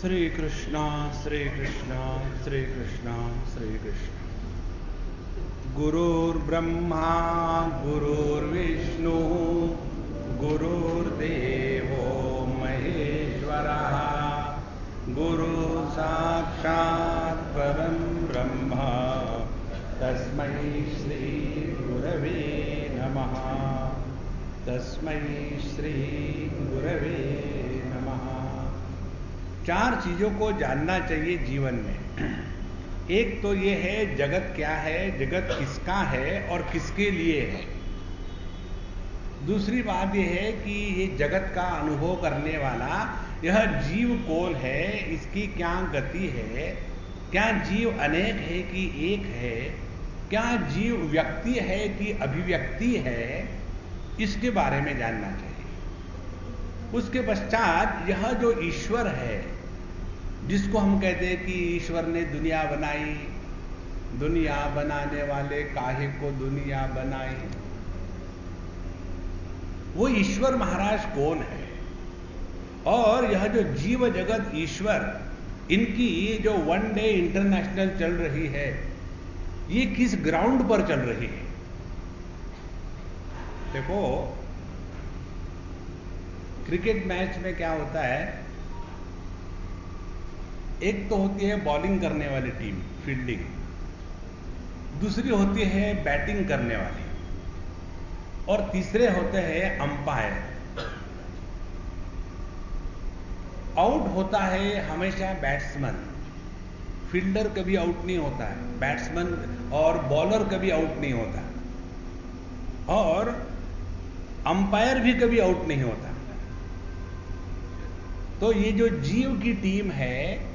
श्री कृष्णा श्री कृष्णा श्री कृष्णा श्री कृष्ण गुरुर्ब्रह्मा, गुरुर्विष्णु, गुरुर्देवो महेश्वरः। गुरु साक्षात् परं ब्रह्म, तस्मै श्री गुरवे नमः। तस्मै श्री गुरवे नमः चार चीज़ों को जानना चाहिए जीवन में। एक तो ये है, जगत क्या है, जगत किसका है और किसके लिए है। दूसरी बात यह है कि ये जगत का अनुभव करने वाला, यह जीव कौन है, इसकी क्या गति है, क्या जीव अनेक है कि एक है, क्या जीव व्यक्ति है कि अभिव्यक्ति है, इसके बारे में जानना चाहिए। उसके पश्चात यह जो ईश्वर है जिसको हम कहते हैं कि ईश्वर ने दुनिया बनाई, दुनिया बनाने वाले काहे को दुनिया बनाई वो ईश्वर महाराज कौन है? और यह जो जीव जगत ईश्वर, इनकी जो वन डे इंटरनेशनल चल रही है, ये किस ग्राउंड पर चल रही है? देखो क्रिकेट मैच में क्या होता है? एक तो होती है बॉलिंग करने वाली टीम फील्डिंग दूसरी होती है बैटिंग करने वाली. और तीसरे होते हैं अंपायर आउट होता है हमेशा बैट्समैन फील्डर कभी आउट नहीं होता है. बैट्समैन और बॉलर कभी आउट नहीं होता. और अंपायर भी कभी आउट नहीं होता. तो ये जो जीव की टीम है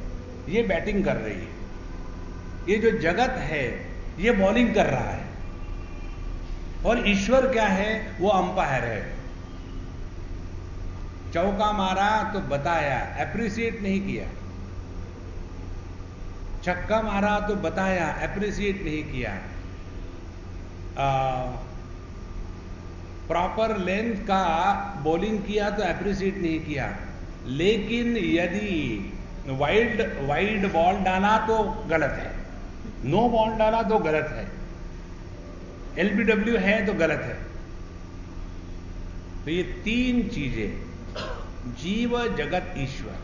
ये बैटिंग कर रही है। ये जो जगत है, ये बॉलिंग कर रहा है। और ईश्वर क्या है? वो अंपायर है। चौका मारा तो बताया एप्रिसिएट नहीं किया। छक्का मारा तो बताया एप्रिसिएट नहीं किया। प्रॉपर लेंथ का बॉलिंग किया तो एप्रिसिएट नहीं किया। लेकिन यदि वाइड वाइड बॉल डाला तो गलत है। नो बॉल डाला तो गलत है। एलबीडब्ल्यू है तो गलत है। तो ये तीन चीज़ें, जीव, जगत, ईश्वर,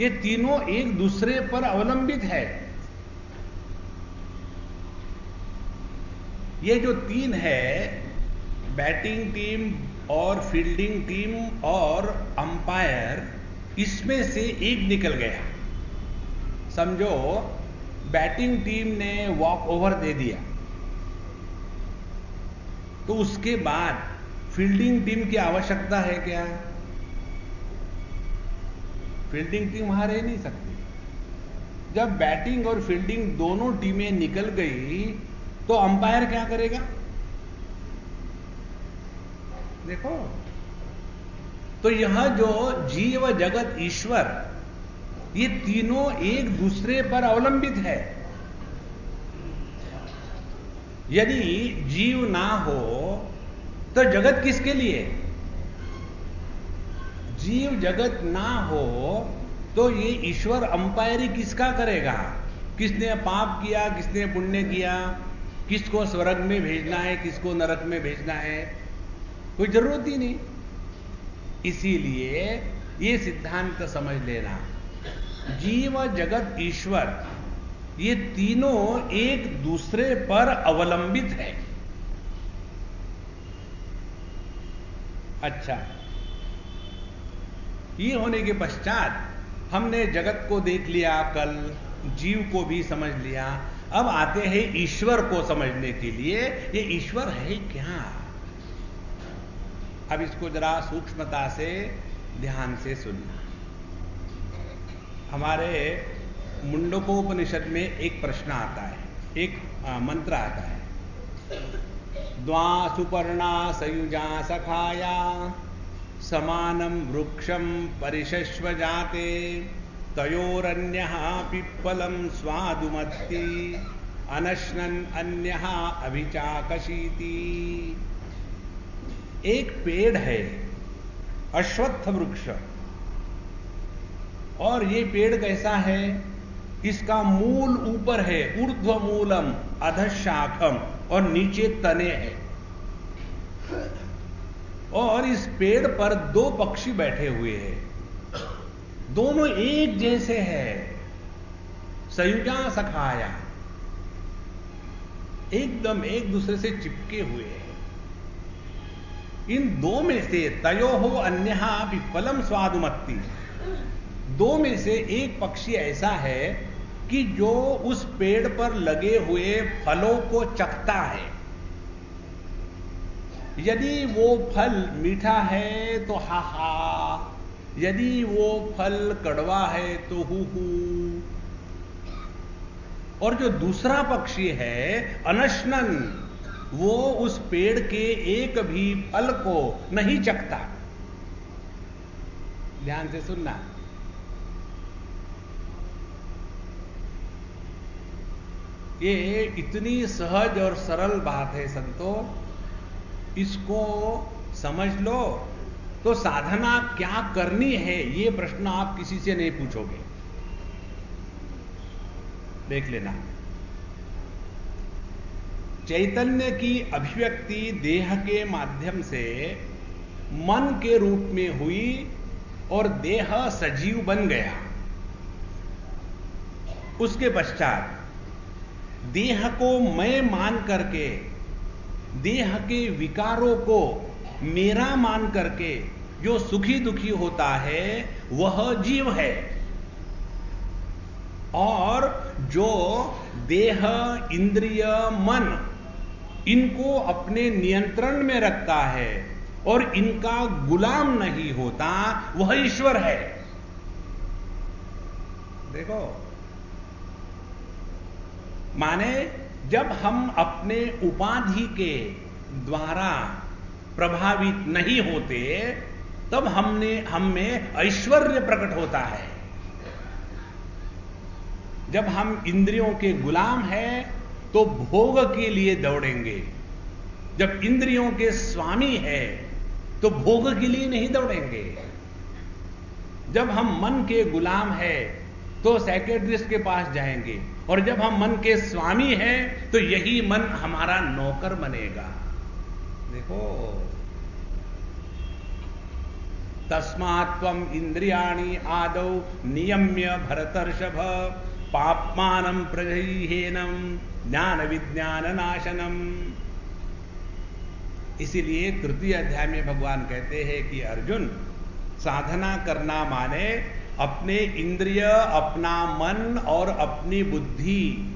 ये तीनों एक दूसरे पर अवलंबित है। ये जो तीन है बैटिंग टीम और फील्डिंग टीम और अंपायर इसमें से एक निकल गया। समझो, बैटिंग टीम ने वॉक ओवर दे दिया। तो उसके बाद फील्डिंग टीम की आवश्यकता है क्या? फील्डिंग टीम वहाँ रह नहीं सकती। जब बैटिंग और फील्डिंग दोनों टीमें निकल गई तो अंपायर क्या करेगा? देखो तो यह जो जीव, जगत, ईश्वर, ये तीनों एक दूसरे पर अवलंबित है। यदि जीव ना हो तो जगत किसके लिए? जीव, जगत ना हो तो ये ईश्वर अंपायरी किसका करेगा? किसने पाप किया, किसने पुण्य किया, किसको स्वर्ग में भेजना है, किसको नरक में भेजना है? कोई ज़रूरत ही नहीं। इसीलिए ये सिद्धांत समझ लेना। जीव, जगत, ईश्वर, ये तीनों एक दूसरे पर अवलंबित है। अच्छा ये होने के पश्चात हमने जगत को देख लिया, कल जीव को भी समझ लिया। अब आते हैं ईश्वर को समझने के लिए। ये ईश्वर है क्या? अब इसको जरा सूक्ष्मता से ध्यान से सुनना। हमारे मुंडकोपनिषद में एक प्रश्न आता है, एक मंत्र आता है। द्वा सुपर्णा सयुजा सखाया समानम वृक्षम परिशस्व जाते तयोरन्य पिप्पलम स्वादुमत्ति, अनश्नन अन्य अभिचाकशीति। एक पेड़ है, अश्वत्थ वृक्ष। और ये पेड़ कैसा है? इसका मूल ऊपर है ऊर्ध्व मूलम अधशाखम, और नीचे तने है। और इस पेड़ पर दो पक्षी बैठे हुए हैं। दोनों एक जैसे हैं। संयुजा सखाया। एकदम एक दूसरे से चिपके हुए हैं। इन दो में से तयो हो अन्य विफलम स्वादुमत्ती। दो में से एक पक्षी ऐसा है कि जो उस पेड़ पर लगे हुए फलों को चखता है। यदि वो फल मीठा है तो हा हा, यदि वो फल कड़वा है तो हु हु। और जो दूसरा पक्षी है अनशनन वो उस पेड़ के एक भी फल को नहीं चखता। ध्यान से सुनना। ये इतनी सहज और सरल बात है संतो। इसको समझ लो। तो साधना क्या करनी है, ये प्रश्न आप किसी से नहीं पूछोगे। देख लेना। चैतन्य की अभिव्यक्ति देह के माध्यम से मन के रूप में हुई और देह सजीव बन गया। उसके पश्चात देह को मैं मान करके, देह के विकारों को मेरा मान करके जो सुखी दुखी होता है, वह जीव है। और जो देह, इंद्रिय, मन इनको अपने नियंत्रण में रखता है और इनका गुलाम नहीं होता, वह ईश्वर है। देखो, माने जब हम अपने उपाधि के द्वारा प्रभावित नहीं होते, तब हमने, हम में ऐश्वर्य प्रकट होता है। जब हम इंद्रियों के गुलाम हैं तो भोग के लिए दौड़ेंगे। जब इंद्रियों के स्वामी है तो भोग के लिए नहीं दौड़ेंगे। जब हम मन के गुलाम है तो सेक्रेटरिस्ट के पास जाएँगे। और जब हम मन के स्वामी हैं तो यही मन हमारा नौकर बनेगा। देखो तस्मात्म इंद्रियाणी आदौ नियम्य भरतर्षभ पापमानम प्रजहीनम ज्ञान विज्ञान नाशनम इसीलिए तृतीय अध्याय में भगवान कहते हैं कि अर्जुन, साधना करना माने अपने इंद्रिय, अपना मन और अपनी बुद्धि,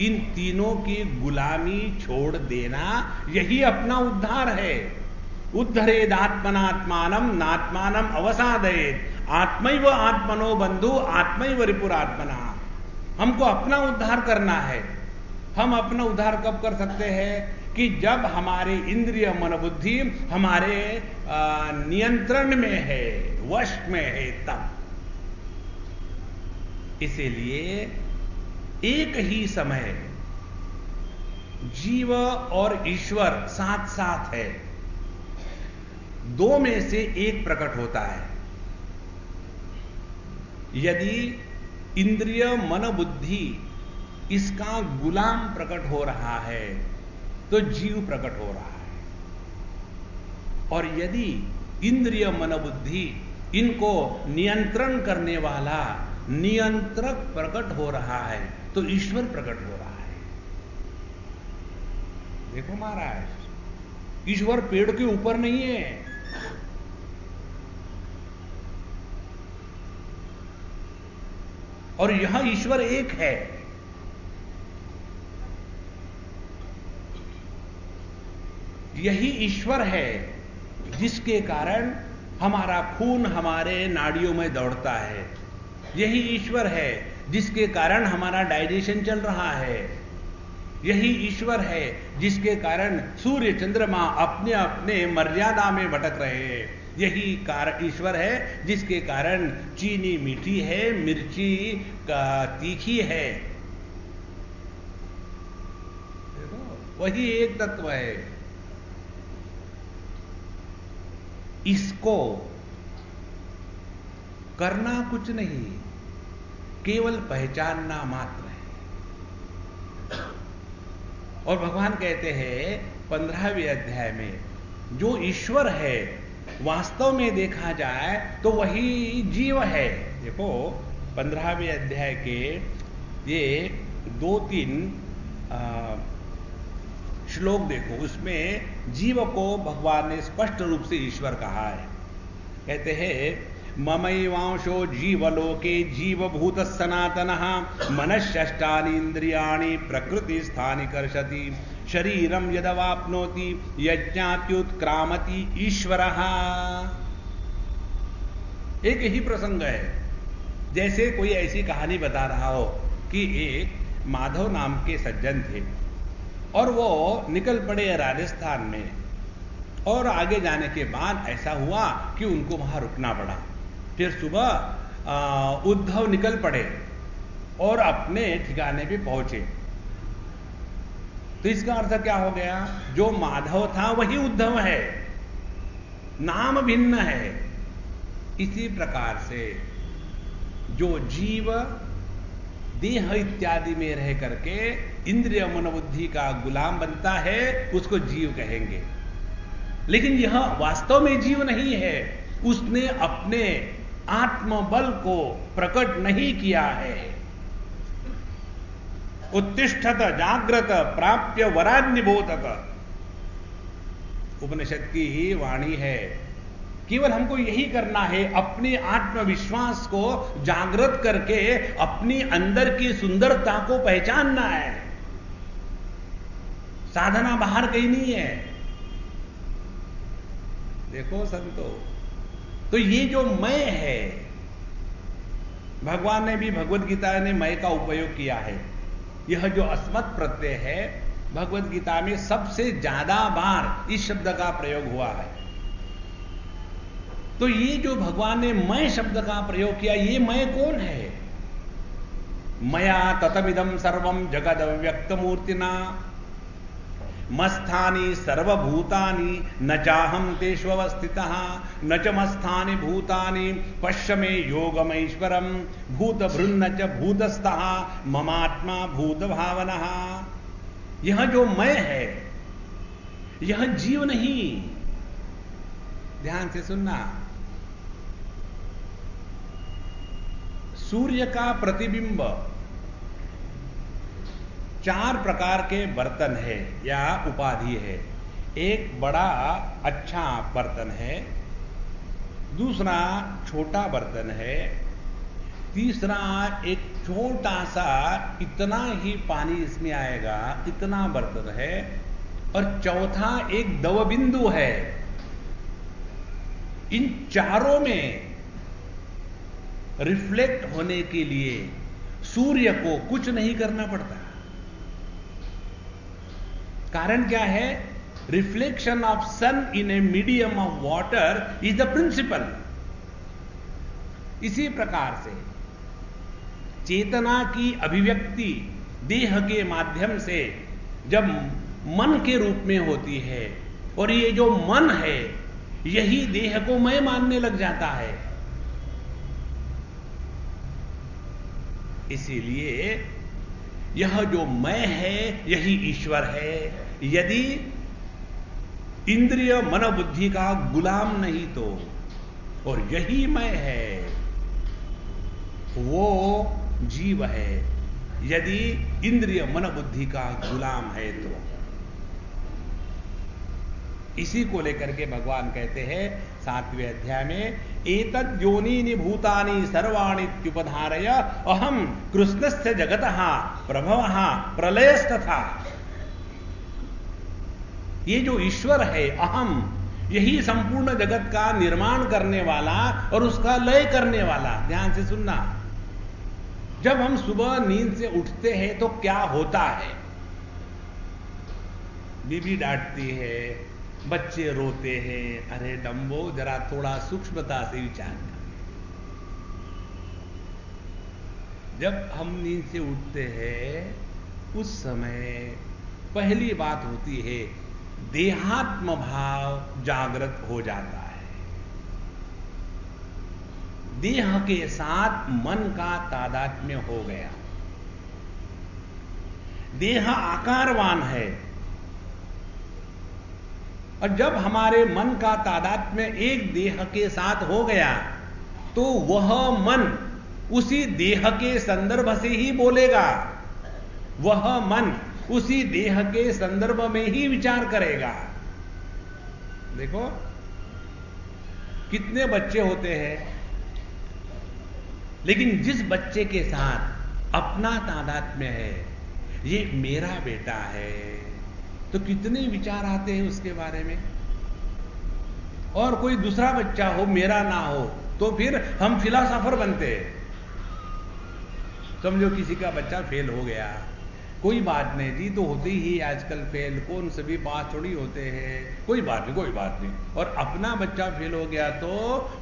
इन तीनों की गुलामी छोड़ देना यही अपना उद्धार है। उद्धरेद आत्मनात्मानम नात्मानम अवसादेत आत्मैव आत्मनो बंधु, आत्मैव रिपुरात्मना। हमको अपना उद्धार करना है। हम अपना उद्धार कब कर सकते हैं कि जब हमारे इंद्रिय मन बुद्धि हमारे नियंत्रण में है, वश में है तब। इसीलिए एक ही समय जीव और ईश्वर साथ साथ है। दो में से एक प्रकट होता है। यदि इंद्रिय मन बुद्धि इसका गुलाम प्रकट हो रहा है तो जीव प्रकट हो रहा है। और यदि इंद्रिय मन बुद्धि इनको नियंत्रण करने वाला नियंत्रक प्रकट हो रहा है तो ईश्वर प्रकट हो रहा है। देखो महाराज, ईश्वर पेड़ के ऊपर नहीं है। और यह ईश्वर एक है। यही ईश्वर है जिसके कारण हमारा खून हमारे नाड़ियों में दौड़ता है। यही ईश्वर है जिसके कारण हमारा डाइजेशन चल रहा है। यही ईश्वर है जिसके कारण सूर्य चंद्रमा अपने अपने मर्यादा में भटक रहे हैं। यही कारण ईश्वर है जिसके कारण चीनी मीठी है, मिर्ची का तीखी है। वही एक तत्व है। इसको करना कुछ नहीं, केवल पहचानना मात्र है। और भगवान कहते हैं, पंद्रहवें अध्याय में, जो ईश्वर है, वास्तव में देखा जाए तो वही जीव है। देखो, पंद्रहवें अध्याय के ये दो तीन श्लोक देखो, उसमें जीव को भगवान ने स्पष्ट रूप से ईश्वर कहा है। कहते हैं, ममैवांशो जीवलोके जीवभूत सनातन मनश्चानी इंद्रियाणी प्रकृति स्थानी कर्षति शरीरम यदवापनोति, यज्ञात्युत्क्रामति ईश्वर। एक ही प्रसंग है, जैसे कोई ऐसी कहानी बता रहा हो कि एक माधव नाम के सज्जन थे। और वो निकल पड़े राजस्थान में। और आगे जाने के बाद ऐसा हुआ कि उनको वहाँ रुकना पड़ा। फिर सुबह उद्धव निकल पड़े और अपने ठिकाने पे पहुँचे। तो इसका अर्थ क्या हो गया? जो माधव था, वही उद्धव है। नाम भिन्न है। इसी प्रकार से जो जीव, देह इत्यादि में रह करके इंद्रिय मनोबुद्धि का गुलाम बनता है, उसको जीव कहेंगे। लेकिन यह वास्तव में जीव नहीं है। उसने अपने आत्मबल को प्रकट नहीं किया है। उत्तिष्ठत जागृत प्राप्य वरान्यबोधक उपनिषद की ही वाणी है। केवल हमको यही करना है, अपने आत्मविश्वास को जागृत करके अपनी अंदर की सुंदरता को पहचानना है। साधना बाहर कहीं नहीं है। देखो संतो। तो ये जो मैं है, भगवान ने भी भगवत गीता ने मय का उपयोग किया है। यह जो अस्मत् प्रत्यय है, भगवत गीता में सबसे ज़्यादा बार इस शब्द का प्रयोग हुआ है। तो ये जो भगवान ने मैं शब्द का प्रयोग किया, ये मैं कौन है? मया ततमिदम सर्वम जगद व्यक्त मूर्तिना मस्थानी सर्वभूतानि, न चाहम तेष्वस्थित, न च मस्थानि भूतानि, पश्य में योगमैश्वरम भूत भृन्न च भूतस्थ, ममात्मा भूत भावना यह जो मैं है, यह जीव नहीं। ध्यान से सुनना। सूर्य का प्रतिबिंब चार प्रकार के बर्तन है या उपाधि है। एक बड़ा अच्छा बर्तन है, दूसरा छोटा बर्तन है, तीसरा एक छोटा सा इतना ही पानी इसमें आएगा, इतना बर्तन है, और चौथा एक दव बिंदु है। इन चारों में रिफ्लेक्ट होने के लिए सूर्य को कुछ नहीं करना पड़ता। कारण क्या है? Reflection of sun in a medium of water is the principle इसी प्रकार से चेतना की अभिव्यक्ति देह के माध्यम से जब मन के रूप में होती है और ये जो मन है, यही देह को मैं मानने लग जाता है। इसीलिए यह जो मैं है, यही ईश्वर है। यदि इंद्रिय मन बुद्धि का गुलाम नहीं तो और यही मैं है, वो जीव है। यदि इंद्रिय मन बुद्धि का गुलाम है तो। इसी को लेकर के भगवान कहते हैं, सातवें अध्याय में, एतद योनी भूतानि सर्वाणीत्युपधारय अहम कृष्णस्य जगत, प्रभव, प्रलयस्तथा। ये जो ईश्वर है अहम यही संपूर्ण जगत का निर्माण करने वाला और उसका लय करने वाला। ध्यान से सुनना। जब हम सुबह नींद से उठते हैं तो क्या होता है? बीबी डांटती है बच्चे रोते हैं, अरे डंबो, जरा थोड़ा सूक्ष्मता से विचार कर। जब हम नींद से उठते हैं, उस समय पहली बात होती है, देहात्म भाव जागृत हो जाता है। देह के साथ मन का तादात्म्य हो गया। देह आकारवान है। और जब हमारे मन का तादात्म्य एक देह के साथ हो गया तो वह मन उसी देह के संदर्भ से ही बोलेगा। वह मन उसी देह के संदर्भ में ही विचार करेगा। देखो, कितने बच्चे होते हैं, लेकिन जिस बच्चे के साथ अपना तादात्म्य है, ये मेरा बेटा है। तो कितने विचार आते हैं उसके बारे में? और कोई दूसरा बच्चा हो, मेरा ना हो तो फिर हम फिलासफर बनते हैं। समझो किसी का बच्चा फेल हो गया। कोई बात नहीं, जी तो होते ही आजकल फेल। कौन सभी बात थोड़ी होते हैं। कोई बात नहीं, कोई बात नहीं। और अपना बच्चा फेल हो गया तो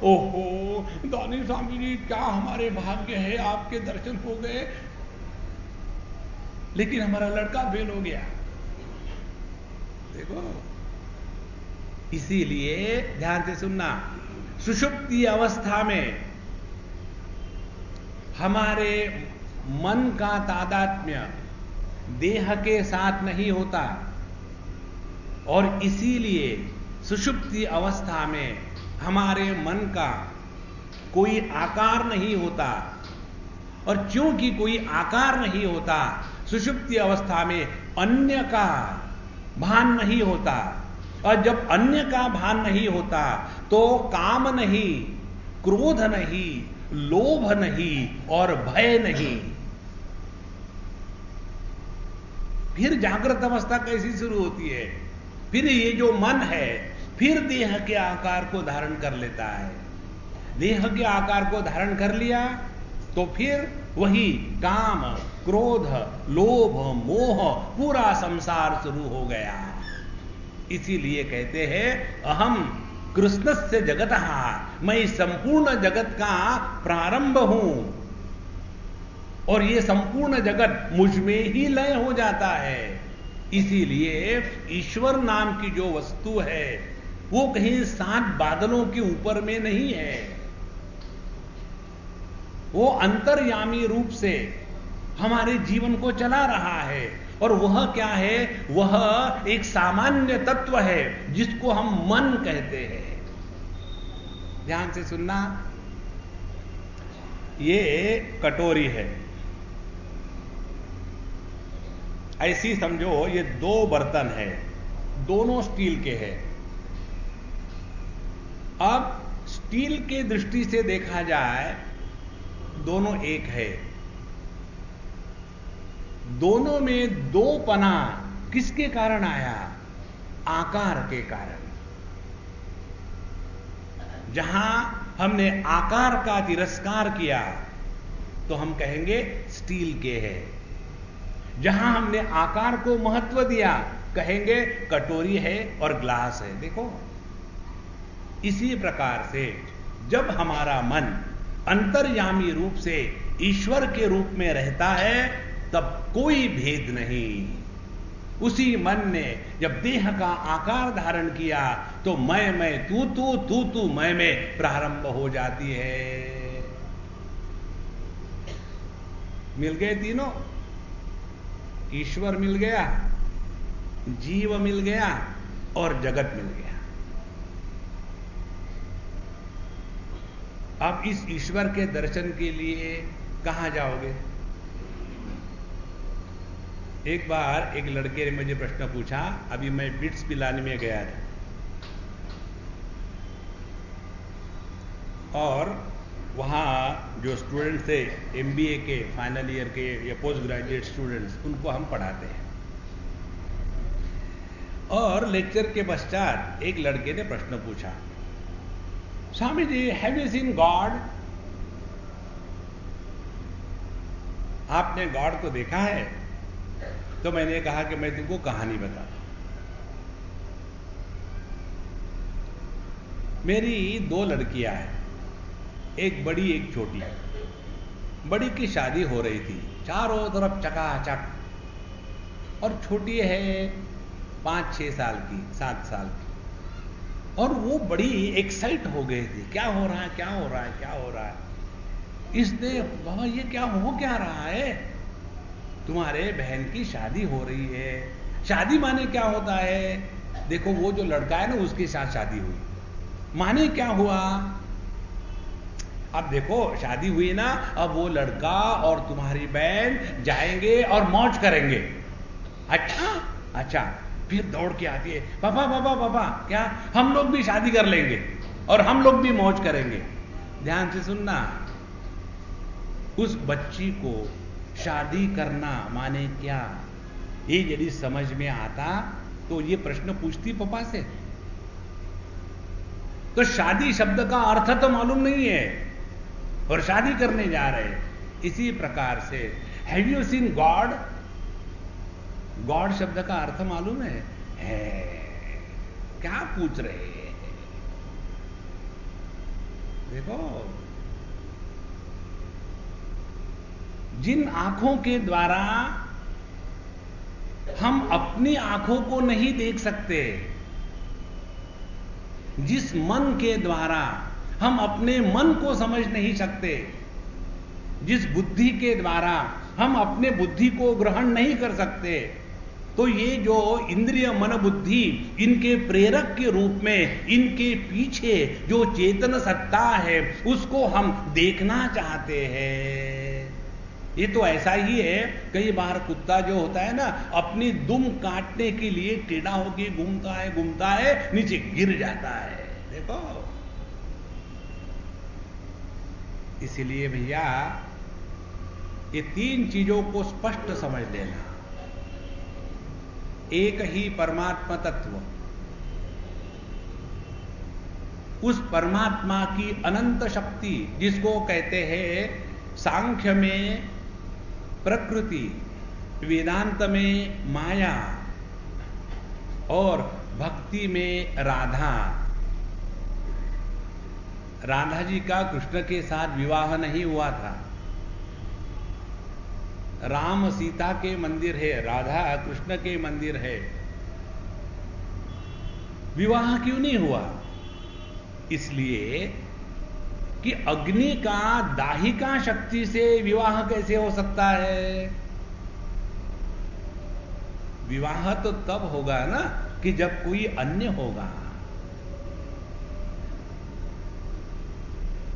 ओहो, दानी स्वामी जी, क्या हमारे भाग्य है? आपके दर्शन हो गए। लेकिन हमारा लड़का फेल हो गया। देखो। इसीलिए ध्यान से सुनना। सुषुप्ति अवस्था में हमारे मन का तादात्म्य देह के साथ नहीं होता और इसीलिए सुषुप्ति अवस्था में हमारे मन का कोई आकार नहीं होता और क्योंकि कोई आकार नहीं होता, सुषुप्ति अवस्था में अन्य का भान नहीं होता। और जब अन्य का भान नहीं होता तो काम नहीं, क्रोध नहीं, लोभ नहीं और भय नहीं। फिर जागृत अवस्था कैसी शुरू होती है? फिर ये जो मन है, फिर देह के आकार को धारण कर लेता है। देह के आकार को धारण कर लिया तो फिर वही काम, क्रोध, लोभ, मोह पूरा संसार शुरू हो गया। इसीलिए कहते हैं अहम कृष्ण से जगत, मैं संपूर्ण जगत का प्रारंभ हूँ। और ये संपूर्ण जगत मुझमें ही लय हो जाता है। इसीलिए ईश्वर नाम की जो वस्तु है, वो कहीं सात बादलों के ऊपर में नहीं है। वो अंतर्यामी रूप से हमारे जीवन को चला रहा है। और वह क्या है? वह एक सामान्य तत्व है, जिसको हम मन कहते हैं। ध्यान से सुनना। ये कटोरी है। ऐसी समझो, ये दो बर्तन है। दोनों स्टील के हैं। अब स्टील के दृष्टि से देखा जाए दोनों एक है। दोनों में दो पना किसके कारण आया? आकार के कारण। जहाँ हमने आकार का तिरस्कार किया तो हम कहेंगे स्टील के है। जहाँ हमने आकार को महत्व दिया, कहेंगे कटोरी है और ग्लास है। देखो, इसी प्रकार से जब हमारा मन अंतर्यामी रूप से ईश्वर के रूप में रहता है, तब कोई भेद नहीं। उसी मन ने जब देह का आकार धारण किया तो मैं मैं तू तू तू तू मैं में प्रारंभ हो जाती है। मिल गए तीनों? ईश्वर मिल गया, जीव मिल गया और जगत मिल गया। अब इस ईश्वर के दर्शन के लिए कहाँ जाओगे? एक बार एक लड़के ने मुझे प्रश्न पूछा, अभी मैं बिट्स पिलाने में गया था। और वहाँ जो स्टूडेंट थे एमबीए के फाइनल ईयर के, या पोस्ट ग्रेजुएट स्टूडेंट्स उनको हम पढ़ाते हैं। और लेक्चर के पश्चात एक लड़के ने प्रश्न पूछा जी हैव यू सीन गॉड आपने गॉड को देखा है? तो मैंने कहा कि मैं तुमको कहानी बता मेरी दो लड़कियाँ हैं। एक बड़ी, एक छोटी। बड़ी की शादी हो रही थी। चारों तरफ़ चकाचक। और छोटी है पाँच छह साल की, सात साल की। और वो बड़ी एक्साइट हो गई थी। क्या हो रहा है, क्या हो रहा है, क्या हो रहा है? इसने बाबा, ये क्या हो क्या रहा है? तुम्हारे बहन की शादी हो रही है। शादी माने क्या होता है? देखो, वो जो लड़का है ना, उसके साथ शादी हुई। माने क्या हुआ? अब देखो, शादी हुई ना, अब वो लड़का और तुम्हारी बहन जाएँगे और मौज करेंगे। अच्छा अच्छा। फिर दौड़ के आती है पापा पापा पापा क्या? हम लोग भी शादी कर लेंगे और हम लोग भी मौज करेंगे। ध्यान से सुनना। उस बच्ची को शादी करना माने क्या? ये यदि समझ में आता तो ये प्रश्न पूछती पापा से। तो शादी शब्द का अर्थ तो मालूम नहीं है और शादी करने जा रहे इसी प्रकार से have you seen God God शब्द का अर्थ मालूम है, है क्या पूछ रहे हैं? देखो जिन आँखों के द्वारा हम अपनी आँखों को नहीं देख सकते जिस मन के द्वारा हम अपने मन को समझ नहीं सकते जिस बुद्धि के द्वारा हम अपने बुद्धि को ग्रहण नहीं कर सकते तो ये जो इंद्रिय मन बुद्धि, इनके प्रेरक के रूप में, इनके पीछे जो चेतन सत्ता है, उसको हम देखना चाहते हैं। ये तो ऐसा ही है। कई बार कुत्ता जो होता है ना, अपनी दुम काटने के लिए टेढ़ा होके घूमता है घूमता है, नीचे गिर जाता है। देखो। इसलिए भैया, ये तीन चीज़ों को स्पष्ट समझ लेना। एक ही परमात्मा तत्व। उस परमात्मा की अनंत शक्ति, जिसको कहते हैं सांख्य में प्रकृति, वेदांत में माया और भक्ति में राधा। राधा जी का कृष्ण के साथ विवाह नहीं हुआ था। राम सीता के मंदिर है, राधा कृष्ण के मंदिर है। विवाह क्यों नहीं हुआ? इसलिए कि अग्नि का दाहिका शक्ति से विवाह कैसे हो सकता है? विवाह तो तब होगा ना, कि जब कोई अन्य होगा।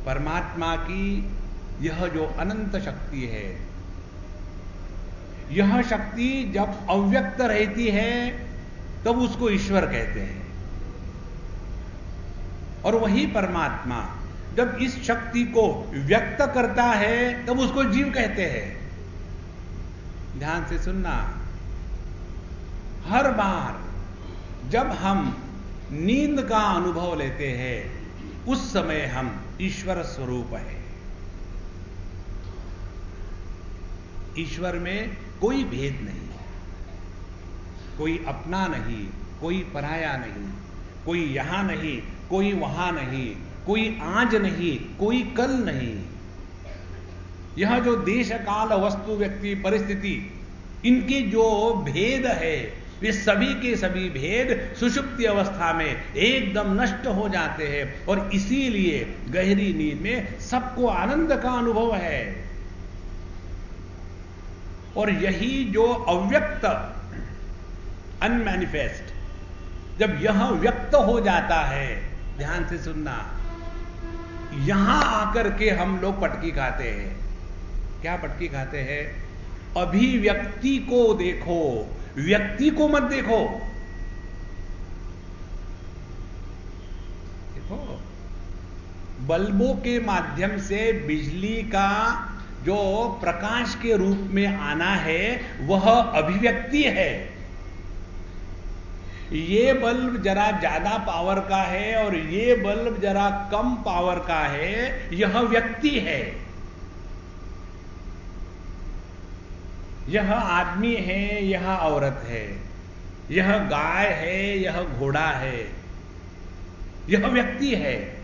परमात्मा की यह जो अनंत शक्ति है यह शक्ति जब अव्यक्त रहती है, तब उसको ईश्वर कहते हैं। और वही परमात्मा जब इस शक्ति को व्यक्त करता है, तब उसको जीव कहते हैं। ध्यान से सुनना। हर बार जब हम नींद का अनुभव लेते हैं, उस समय हम ईश्वर स्वरूप है। ईश्वर में कोई भेद नहीं। कोई अपना नहीं, कोई पराया नहीं, कोई यहाँ नहीं, कोई वहाँ नहीं, कोई आज नहीं, कोई कल नहीं। यह जो देश काल वस्तु, व्यक्ति, परिस्थिति, इनके जो भेद है वे सभी के सभी भेद सुषुप्ति अवस्था में एकदम नष्ट हो जाते हैं और इसीलिए गहरी नींद में सबको आनंद का अनुभव है। और यही जो अव्यक्त अनमैनिफेस्ट जब यह व्यक्त हो जाता है, ध्यान से सुनना। यहाँ आकर के हम लोग पटकी खाते हैं। क्या पटकी खाते हैं? अभिव्यक्ति को देखो, व्यक्ति को मत देखो। देखो, बल्बों के माध्यम से बिजली का जो प्रकाश के रूप में आना है, वह अभिव्यक्ति है। ये बल्ब जरा ज़्यादा पावर का है और ये बल्ब जरा कम पावर का है, यह व्यक्ति है। यह आदमी है, यह औरत है। यह गाय है, यह घोड़ा है। यह व्यक्ति है।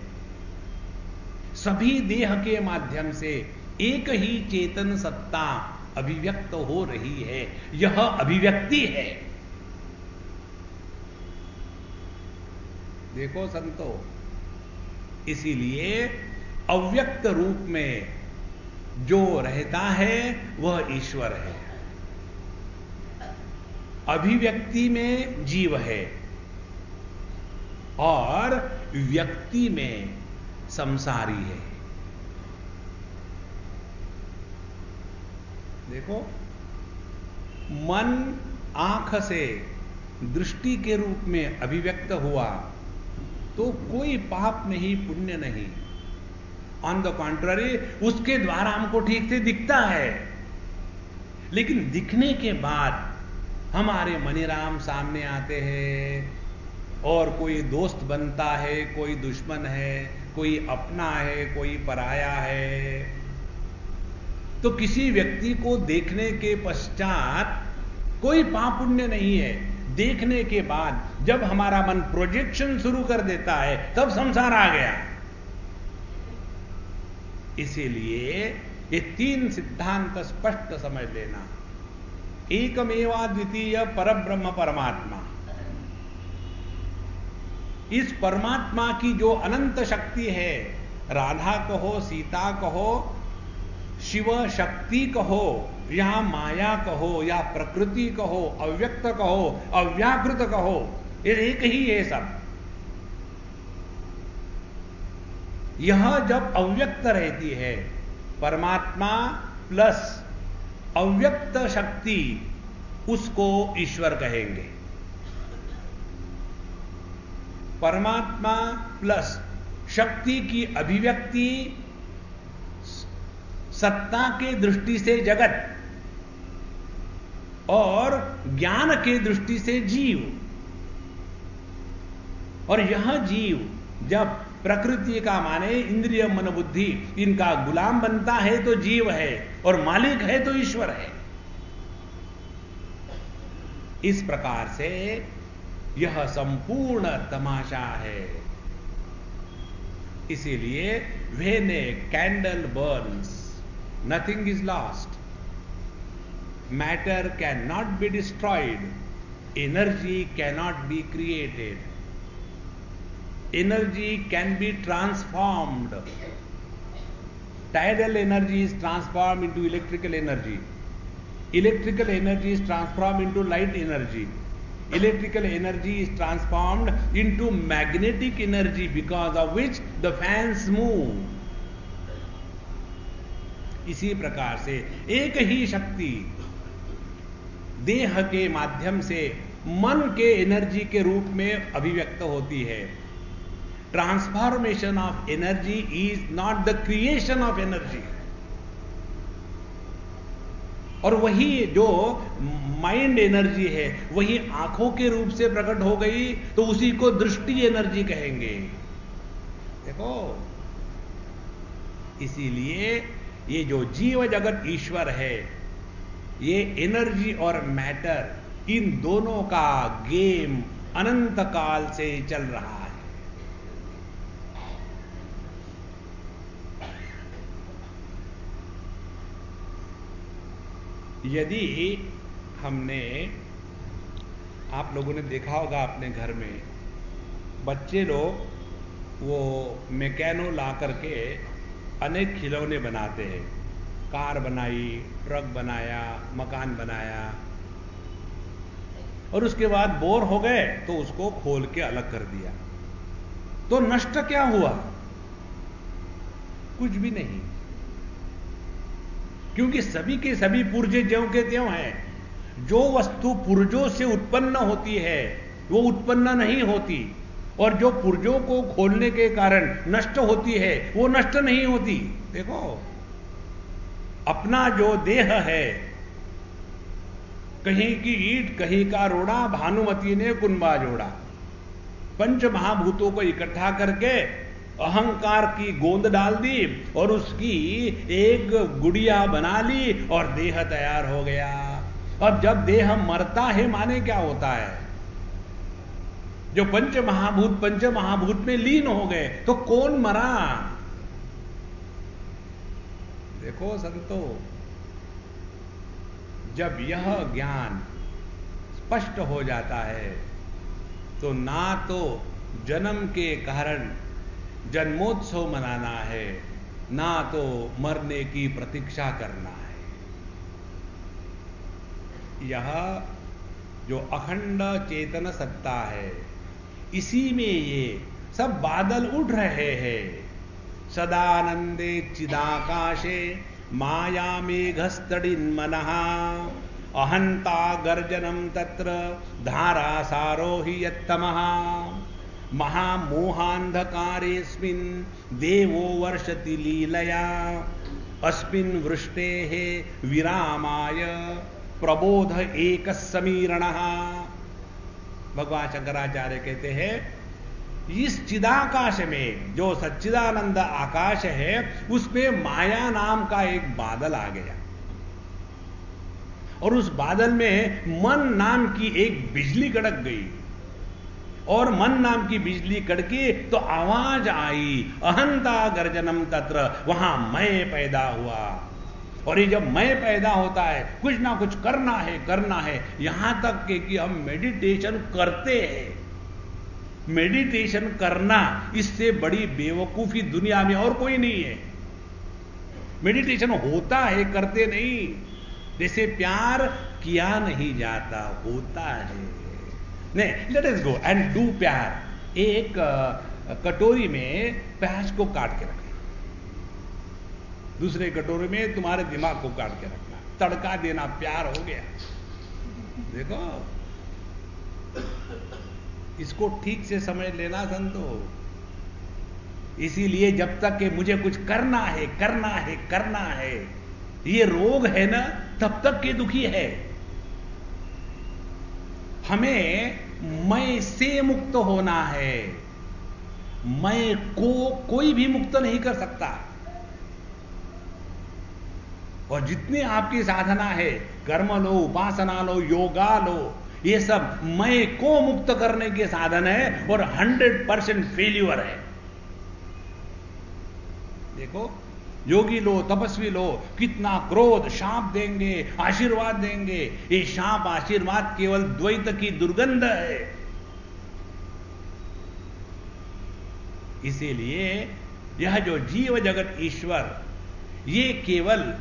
सभी देह के माध्यम से एक ही चेतन सत्ता अभिव्यक्त हो रही है, यह अभिव्यक्ति है। देखो संतो, इसीलिए अव्यक्त रूप में जो रहता है, वह ईश्वर है। अभिव्यक्ति में जीव है, और व्यक्ति में संसारी है। देखो, मन आँख से दृष्टि के रूप में अभिव्यक्त हुआ तो कोई पाप नहीं, पुण्य नहीं। ऑन द कॉन्ट्ररी उसके द्वारा हमको ठीक से दिखता है। लेकिन दिखने के बाद हमारे मनीराम सामने आते हैं और कोई दोस्त बनता है, कोई दुश्मन है, कोई अपना है, कोई पराया है। तो किसी व्यक्ति को देखने के पश्चात कोई पाप पुण्य नहीं है। देखने के बाद जब हमारा मन प्रोजेक्शन शुरू कर देता है, तब संसार आ गया। इसीलिए ये तीन सिद्धांत स्पष्ट समझ लेना एकमेवा द्वितीय परब्रह्म परमात्मा। इस परमात्मा की जो अनंत शक्ति है, राधा कहो, सीता कहो शिव शक्ति कहो, या माया कहो, या प्रकृति कहो, अव्यक्त कहो, अव्याकृत कहो, ये एक ही है सब। यह जब अव्यक्त रहती है, परमात्मा प्लस अव्यक्त शक्ति, उसको ईश्वर कहेंगे। परमात्मा प्लस शक्ति की अभिव्यक्ति सत्ता के दृष्टि से जगत और ज्ञान के दृष्टि से जीव। और यह जीव जब प्रकृति का माने इंद्रिय मन बुद्धि, इनका गुलाम बनता है तो जीव है और मालिक है तो ईश्वर है। इस प्रकार से यह संपूर्ण तमाशा है। इसीलिए when candle burns. Nothing is lost. Matter cannot be destroyed. Energy cannot be created. Energy can be transformed. Tidal energy is transformed into electrical energy. Electrical energy is transformed into light energy electrical energy is transformed into magnetic energy because of which the fans move. इसी प्रकार से एक ही शक्ति देह के माध्यम से मन के एनर्जी के रूप में अभिव्यक्त होती है। Transformation of energy is not the creation of energy और वही जो माइंड एनर्जी है, वही आँखों के रूप से प्रकट हो गई तो उसी को दृष्टि एनर्जी कहेंगे। देखो, इसीलिए ये जो जीव जगत ईश्वर है, ये एनर्जी और मैटर इन दोनों का गेम अनंत काल से चल रहा है। यदि हमने, आप लोगों ने देखा होगा अपने घर में, बच्चे लोग वो मैकेनो ला करके अनेक खिलौने बनाते हैं। कार बनाई, ट्रक बनाया, मकान बनाया। और उसके बाद बोर हो गए तो उसको खोल के अलग कर दिया। तो नष्ट क्या हुआ? कुछ भी नहीं। क्योंकि सभी के सभी पुर्जे ज्यों के त्यों हैं। जो वस्तु पुर्जों से उत्पन्न होती है, वो उत्पन्न नहीं होती। और जो पुर्जों को खोलने के कारण नष्ट होती है, वो नष्ट नहीं होती। देखो, अपना जो देह है, कहीं की ईट, कहीं का रोड़ा, भानुमती ने कुंबा जोड़ा। पंच महाभूतों को इकट्ठा करके अहंकार की गोंद डाल दी और उसकी एक गुड़िया बना ली और देह तैयार हो गया। अब जब देह मरता है, माने क्या होता है? जो पंच महाभूत पंच महाभूत में लीन हो गए तो कौन मरा? देखो संतो, जब यह ज्ञान स्पष्ट हो जाता है तो ना तो जन्म के कारण जन्मोत्सव मनाना है, ना तो मरने की प्रतीक्षा करना है। यह जो अखंड चेतन सत्ता है इसी में ये सब बादल उठ रहे हैं। सदानंदे चिदाकाशे, माया मेघस्तडिन मनः अहंता गर्जनम तत्र धारासारो ही यत्तमः महामोहांधकारेस्मिन् देवो वर्षति लीलया। अस्मिन् वृष्टेः विरामाय प्रबोध एक समीरण। भगवान शंकराचार्य कहते हैं, इस चिदाकाश में जो सच्चिदानंद आकाश है, उसमें माया नाम का एक बादल आ गया। और उस बादल में मन नाम की एक बिजली कड़क गई। और मन नाम की बिजली कड़की तो आवाज़ आई, अहंता गर्जनम तत्र, वहाँ मैं पैदा हुआ। और ये जब मैं पैदा होता है, कुछ ना कुछ करना है करना है, यहाँ तक के, कि हम मेडिटेशन करते हैं। मेडिटेशन करना, इससे बड़ी बेवकूफ़ी दुनिया में और कोई नहीं है। मेडिटेशन होता है, करते नहीं। जैसे प्यार किया नहीं जाता, होता है। नहीं let is go and do प्यार। एक कटोरी में प्याज को काट के रखना दूसरे कटोरी में तुम्हारे दिमाग को काट के रखना। तड़का देना, प्यार हो गया। देखो। इसको ठीक से समझ लेना संतो। इसीलिए जब तक कि मुझे कुछ करना है करना है करना है, ये रोग है ना, तब तक के दुखी है। हमें मैं से मुक्त होना है। मैं को, कोई भी मुक्त नहीं कर सकता। और जितनी आपकी साधना है, कर्म लो, उपासना लो, योगा लो, ये सब मैं को मुक्त करने के साधन है और 100 परसेंट फेल्यूर है। देखो, योगी लो, तपस्वी लो, कितना क्रोध, शाप देंगे, आशीर्वाद देंगे, ये शाप, आशीर्वाद केवल द्वैत की दुर्गंध है। इसीलिए यह जो जीव जगत ईश्वर, ये केवल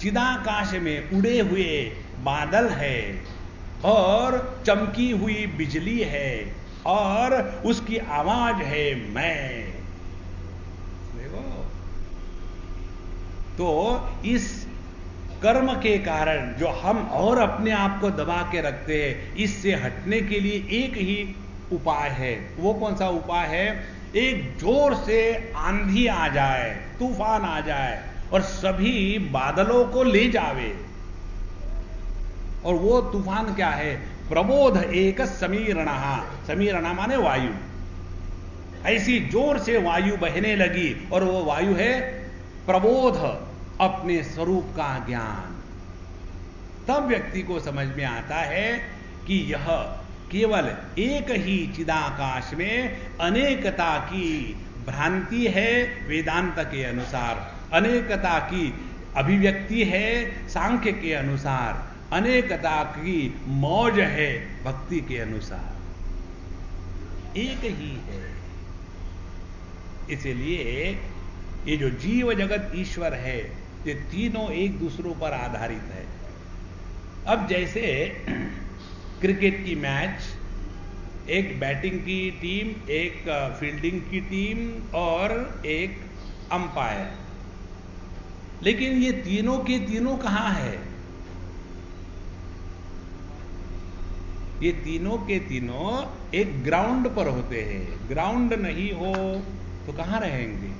चिदाकाश में उड़े हुए बादल है और चमकी हुई बिजली है और उसकी आवाज़ है मैं। देखो। तो इस कर्म के कारण जो हम और अपने आप को दबा के रखते हैं, इससे हटने के लिए एक ही उपाय है। वो कौन सा उपाय है? एक ज़ोर से आंधी आ जाए, तूफ़ान आ जाए और सभी बादलों को ले जावे। और वो तूफ़ान क्या है? प्रबोध एक समीरणा। समीरणा माने वायु। ऐसी ज़ोर से वायु बहने लगी और वो वायु है प्रबोध, अपने स्वरूप का ज्ञान। तब व्यक्ति को समझ में आता है कि यह केवल एक ही चिदाकाश में अनेकता की भ्रांति है वेदांत के अनुसार। अनेकता की अभिव्यक्ति है सांख्य के अनुसार। अनेकता की मौज है भक्ति के अनुसार। एक ही है। इसलिए ये जो जीव जगत ईश्वर है, ये तीनों एक दूसरों पर आधारित है। अब जैसे क्रिकेट की मैच, एक बैटिंग की टीम, एक फील्डिंग की टीम और एक अंपायर। लेकिन ये तीनों के तीनों कहाँ है? ये तीनों के तीनों एक ग्राउंड पर होते हैं। ग्राउंड नहीं हो तो कहाँ रहेंगे?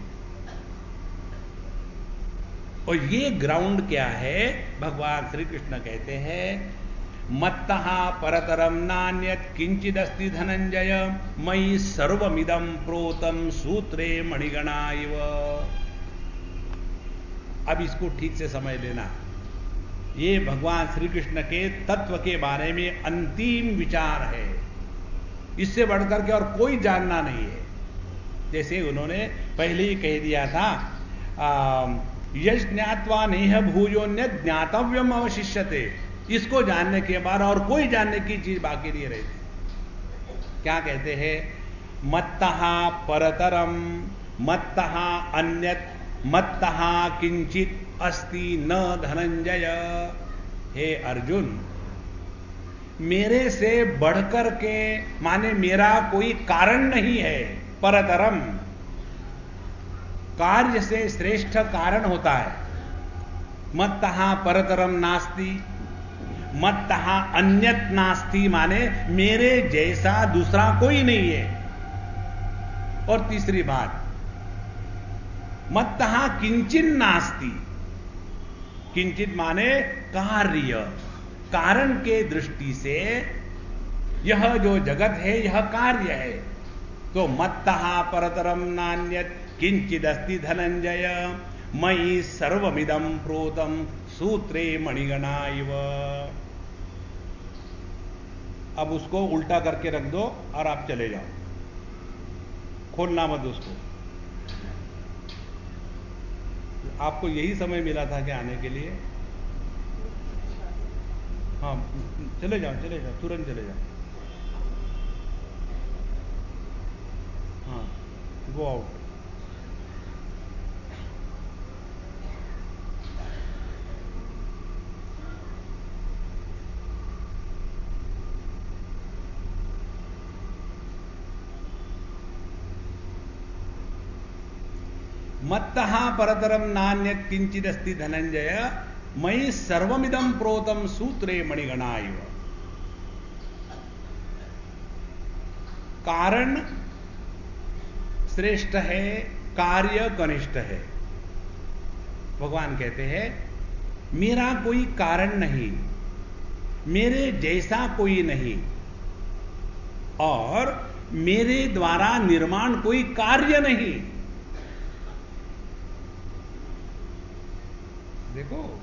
और ये ग्राउंड क्या है? भगवान श्री कृष्ण कहते हैं, मत्तहा परतरम नान्यत किंचिदस्ति धनंजय मई सर्वमिदम प्रोतम सूत्रे मणिगणा अब इसको ठीक से समझ लेना। ये भगवान श्री कृष्ण के तत्व के बारे में अंतिम विचार है। इससे बढ़कर के और कोई जानना नहीं है। जैसे उन्होंने पहले ही कह दिया था यश ज्ञातवा नहीं है भूजोन्य ज्ञातव्यम अवशिष्यते। इसको जानने के बाद और कोई जानने की चीज़ बाकी नहीं रहती क्या कहते हैं? मत्तहा परतरम, मत्तहा अन्यत मत्तहा किंचित अस्ति न धनंजय। हे अर्जुन, मेरे से बढ़कर के माने मेरा कोई कारण नहीं है, परतरम। कार्य से श्रेष्ठ कारण होता है। मत परतरम नास्ति मत अन्यत नास्ति माने मेरे जैसा दूसरा कोई नहीं है। और तीसरी बात मत तहा किंचिन नास्ति। किंचित माने कार्य। कारण के दृष्टि से यह जो जगत है, यह कार्य है। तो मत्तहा परतरम नान्यत, किंचिदस्ति धनंजय। मई सर्वमिदम प्रोतम सूत्रे मणिगणा अब उसको उल्टा करके रख दो और आप चले जाओ। खोलना मत उसको। आपको यही समय मिला था कि आने के लिए? हाँ चले जाओ चले जाओ, तुरंत चले जाओ। हाँ गो आउट मत्तहा परतरम नान्य किंचित अस्ति धनंजय मई सर्वमिदम प्रोतम सूत्रे मणिगणा कारण श्रेष्ठ है, कार्य कनिष्ठ है। भगवान कहते हैं, मेरा कोई कारण नहीं, मेरे जैसा कोई नहीं, और मेरे द्वारा निर्माण कोई कार्य नहीं। देखो।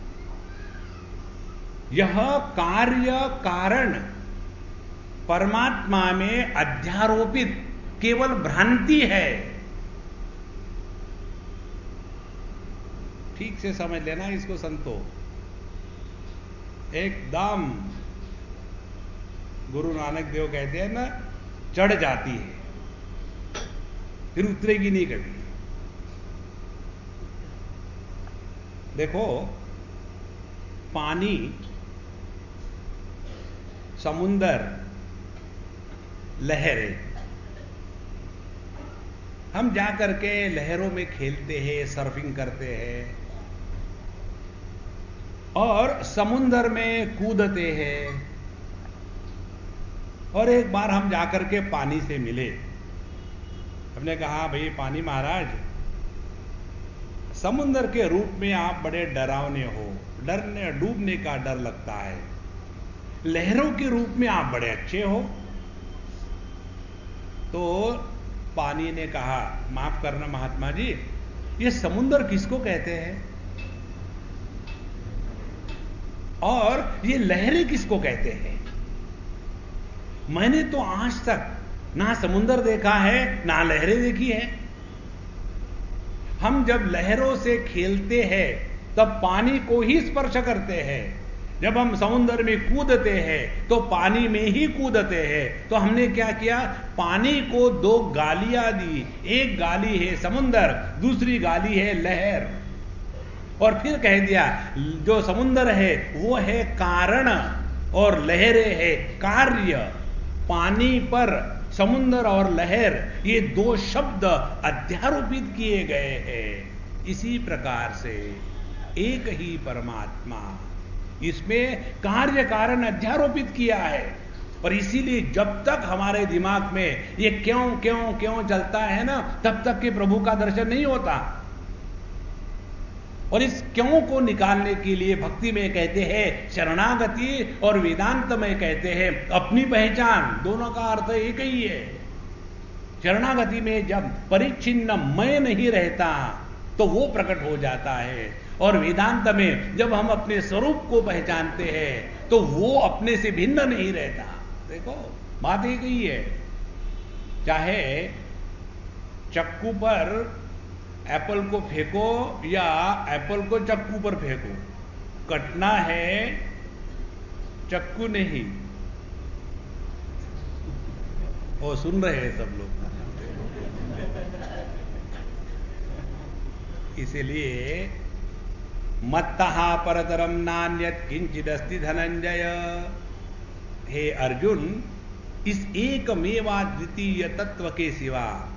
यह कार्य कारण परमात्मा में अध्यारोपित केवल भ्रांति है। ठीक से समझ लेना इसको संतो। एकदम गुरु नानक देव कहते हैं ना, चढ़ जाती है। फिर उतरेगी नहीं कभी। देखो, पानी, समुंदर, लहरें। हम जाकर के लहरों में खेलते हैं सर्फिंग करते हैं। और समुंदर में कूदते हैं। और एक बार हम जाकर के पानी से मिले। हमने कहा, भाई, पानी महाराज समुंदर के रूप में आप बड़े डरावने हो, डरने, डूबने का डर लगता है। लहरों के रूप में आप बड़े अच्छे हो। तो पानी ने कहा, माफ़ करना महात्मा जी, ये समुंदर किसको कहते हैं? और ये लहरें किसको कहते हैं? मैंने तो आज तक ना समुंदर देखा है, ना लहरें देखी है। हम जब लहरों से खेलते हैं, तब पानी को ही स्पर्श करते हैं। जब हम समुद्र में कूदते हैं तो पानी में ही कूदते हैं। तो हमने क्या किया? पानी को दो गालियाँ दी। एक गाली है समुंदर, दूसरी गाली है लहर। और फिर कह दिया, जो समुंदर है, वो है कारण और लहरें है कार्य। पानी पर समुंदर और लहर, ये दो शब्द अध्यारोपित किए गए हैं। इसी प्रकार से एक ही परमात्मा इसमें कार्य कारण अध्यारोपित किया है। और इसीलिए जब तक हमारे दिमाग में ये क्यों क्यों क्यों चलता है ना, तब तक के प्रभु का दर्शन नहीं होता। और इस क्यों को निकालने के लिए भक्ति में कहते हैं शरणागति और वेदांत में कहते हैं अपनी पहचान, दोनों का अर्थ एक ही है। शरणागति में जब परिच्छिन्न मैं नहीं रहता तो वो प्रकट हो जाता है। और वेदांत में जब हम अपने स्वरूप को पहचानते हैं तो वो अपने से भिन्न नहीं रहता। देखो, बात एक ही है। चाहे चक्कू पर एप्पल को फेंको या एप्पल को चक्कू पर फेंको। कटना है, चक्कू नहीं। ओ, सुन रहे हैं सब लोग। इसलिए मत्तहा परतरम नान्यत किंचिदस्ति धनंजय हे अर्जुन, इस एकमेवा द्वितीय तत्व के सिवा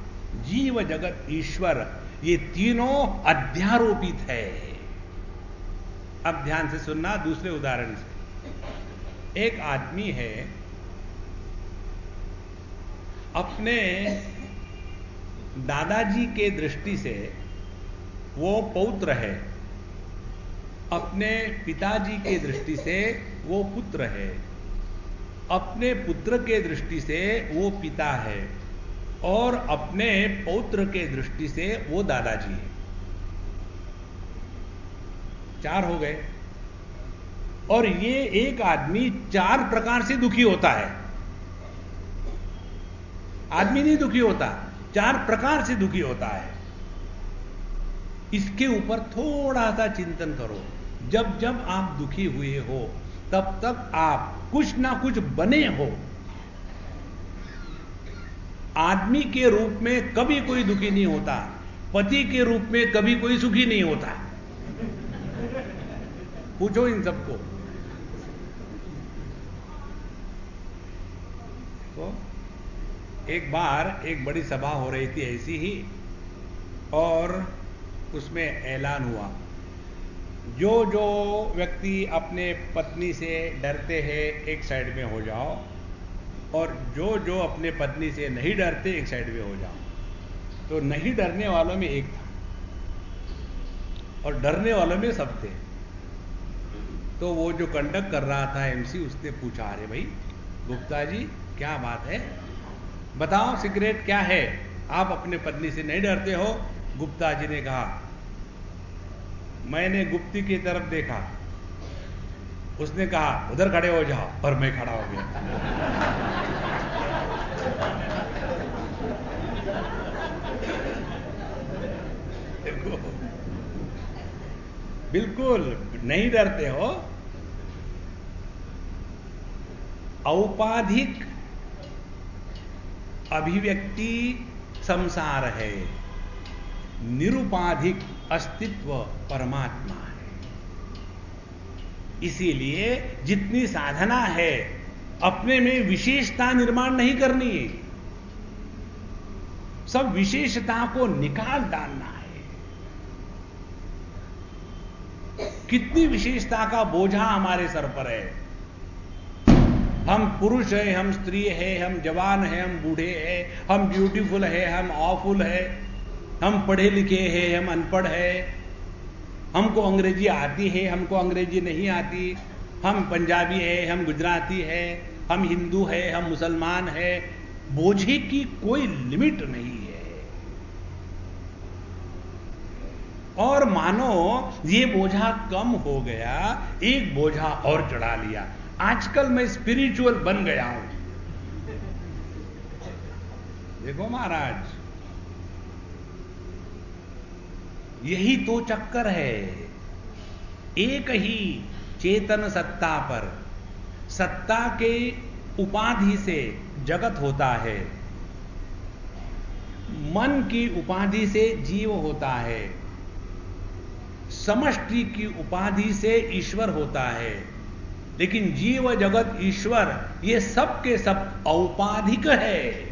जीव जगत ईश्वर, ये तीनों अध्यारोपित है। अब ध्यान से सुनना, दूसरे उदाहरण से। एक आदमी है, अपने दादाजी के दृष्टि से वो पौत्र है। अपने पिताजी के दृष्टि से वो पुत्र है। अपने पुत्र के दृष्टि से वो पिता है। और अपने पौत्र के दृष्टि से वो दादाजी है। चार हो गए। और ये एक आदमी चार प्रकार से दुखी होता है। आदमी नहीं दुखी होता, चार प्रकार से दुखी होता है। इसके ऊपर थोड़ा सा चिंतन करो। जब जब आप दुखी हुए हो, तब तक आप कुछ ना कुछ बने हो। आदमी के रूप में कभी कोई दुखी नहीं होता, पति के रूप में कभी कोई सुखी नहीं होता। पूछो इन सबको। तो एक बार एक बड़ी सभा हो रही थी ऐसी ही, और उसमें ऐलान हुआ। जो जो व्यक्ति अपने पत्नी से डरते हैं, एक साइड में हो जाओ। और जो जो अपने पत्नी से नहीं डरते, एक साइड में हो जाओ। तो नहीं डरने वालों में एक था। और डरने वालों में सब थे। तो वो जो कंडक्ट कर रहा था एमसी उसने पूछा, अरे भाई, गुप्ता जी, क्या बात है? बताओ सिगरेट क्या है? आप अपने पत्नी से नहीं डरते हो? गुप्ता जी ने कहा, मैंने गुप्ती की तरफ़ देखा। उसने कहा, उधर खड़े हो जाओ। और मैं खड़ा हो गया। बिल्कुल नहीं डरते हो। औपाधिक अभिव्यक्ति संसार है। निरुपाधिक अस्तित्व परमात्मा। इसीलिए जितनी साधना है, अपने में विशेषता निर्माण नहीं करनी है। सब विशेषता को निकाल डालना है। कितनी विशेषता का बोझा हमारे सर पर है। हम पुरुष है, हम स्त्री है, हम जवान है, हम बूढ़े हैं, हम ब्यूटीफुल है, हम ऑफुल है, हम पढ़े लिखे हैं, हम अनपढ़ है। हमको अंग्रेज़ी आती है, हमको अंग्रेज़ी नहीं आती। हम पंजाबी है, हम गुजराती है, हम हिंदू है, हम मुसलमान है, बोझे की कोई लिमिट नहीं है। और मानो, ये बोझा कम हो गया, एक बोझा और चढ़ा लिया। आजकल मैं स्पिरिचुअल बन गया हूँ। देखो महाराज यही तो चक्कर है। एक ही चेतन सत्ता पर। सत्ता के उपाधि से जगत होता है। मन की उपाधि से जीव होता है। समष्टि की उपाधि से ईश्वर होता है। लेकिन जीव जगत ईश्वर, ये सब के सब औपाधिक है।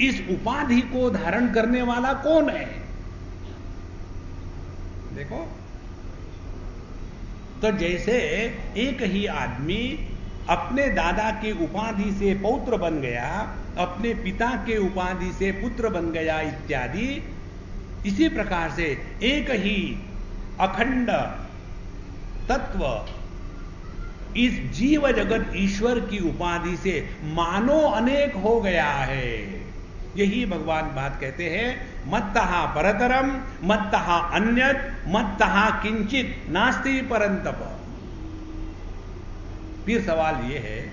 इस उपाधि को धारण करने वाला कौन है? देखो। तो जैसे एक ही आदमी अपने दादा के उपाधि से पौत्र बन गया, अपने पिता के उपाधि से पुत्र बन गया इत्यादि, इसी प्रकार से एक ही अखंड तत्व इस जीव जगत ईश्वर की उपाधि से मानो अनेक हो गया है। यही भगवान बात कहते हैं, मत्तहा परतरम मत्तहा अन्यत, मत्तहा किंचित नास्ति परंतप फिर सवाल यह है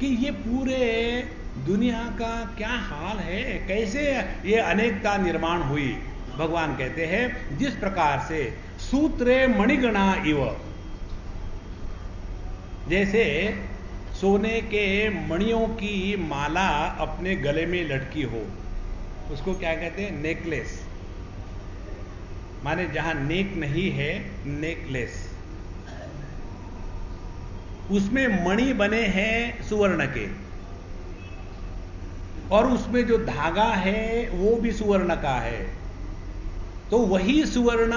कि ये पूरे दुनिया का क्या हाल है? कैसे ये अनेकता निर्माण हुई? भगवान कहते हैं, जिस प्रकार से सूत्रे मणिगणा इव। जैसे सोने के मणियों की माला अपने गले में लटकी हो। उसको क्या कहते हैं? नेकलेस। माने जहाँ नेक नहीं है, नेकलेस। उसमें मणि बने हैं सुवर्ण के। और उसमें जो धागा है, वो भी सुवर्ण का है। तो वही सुवर्ण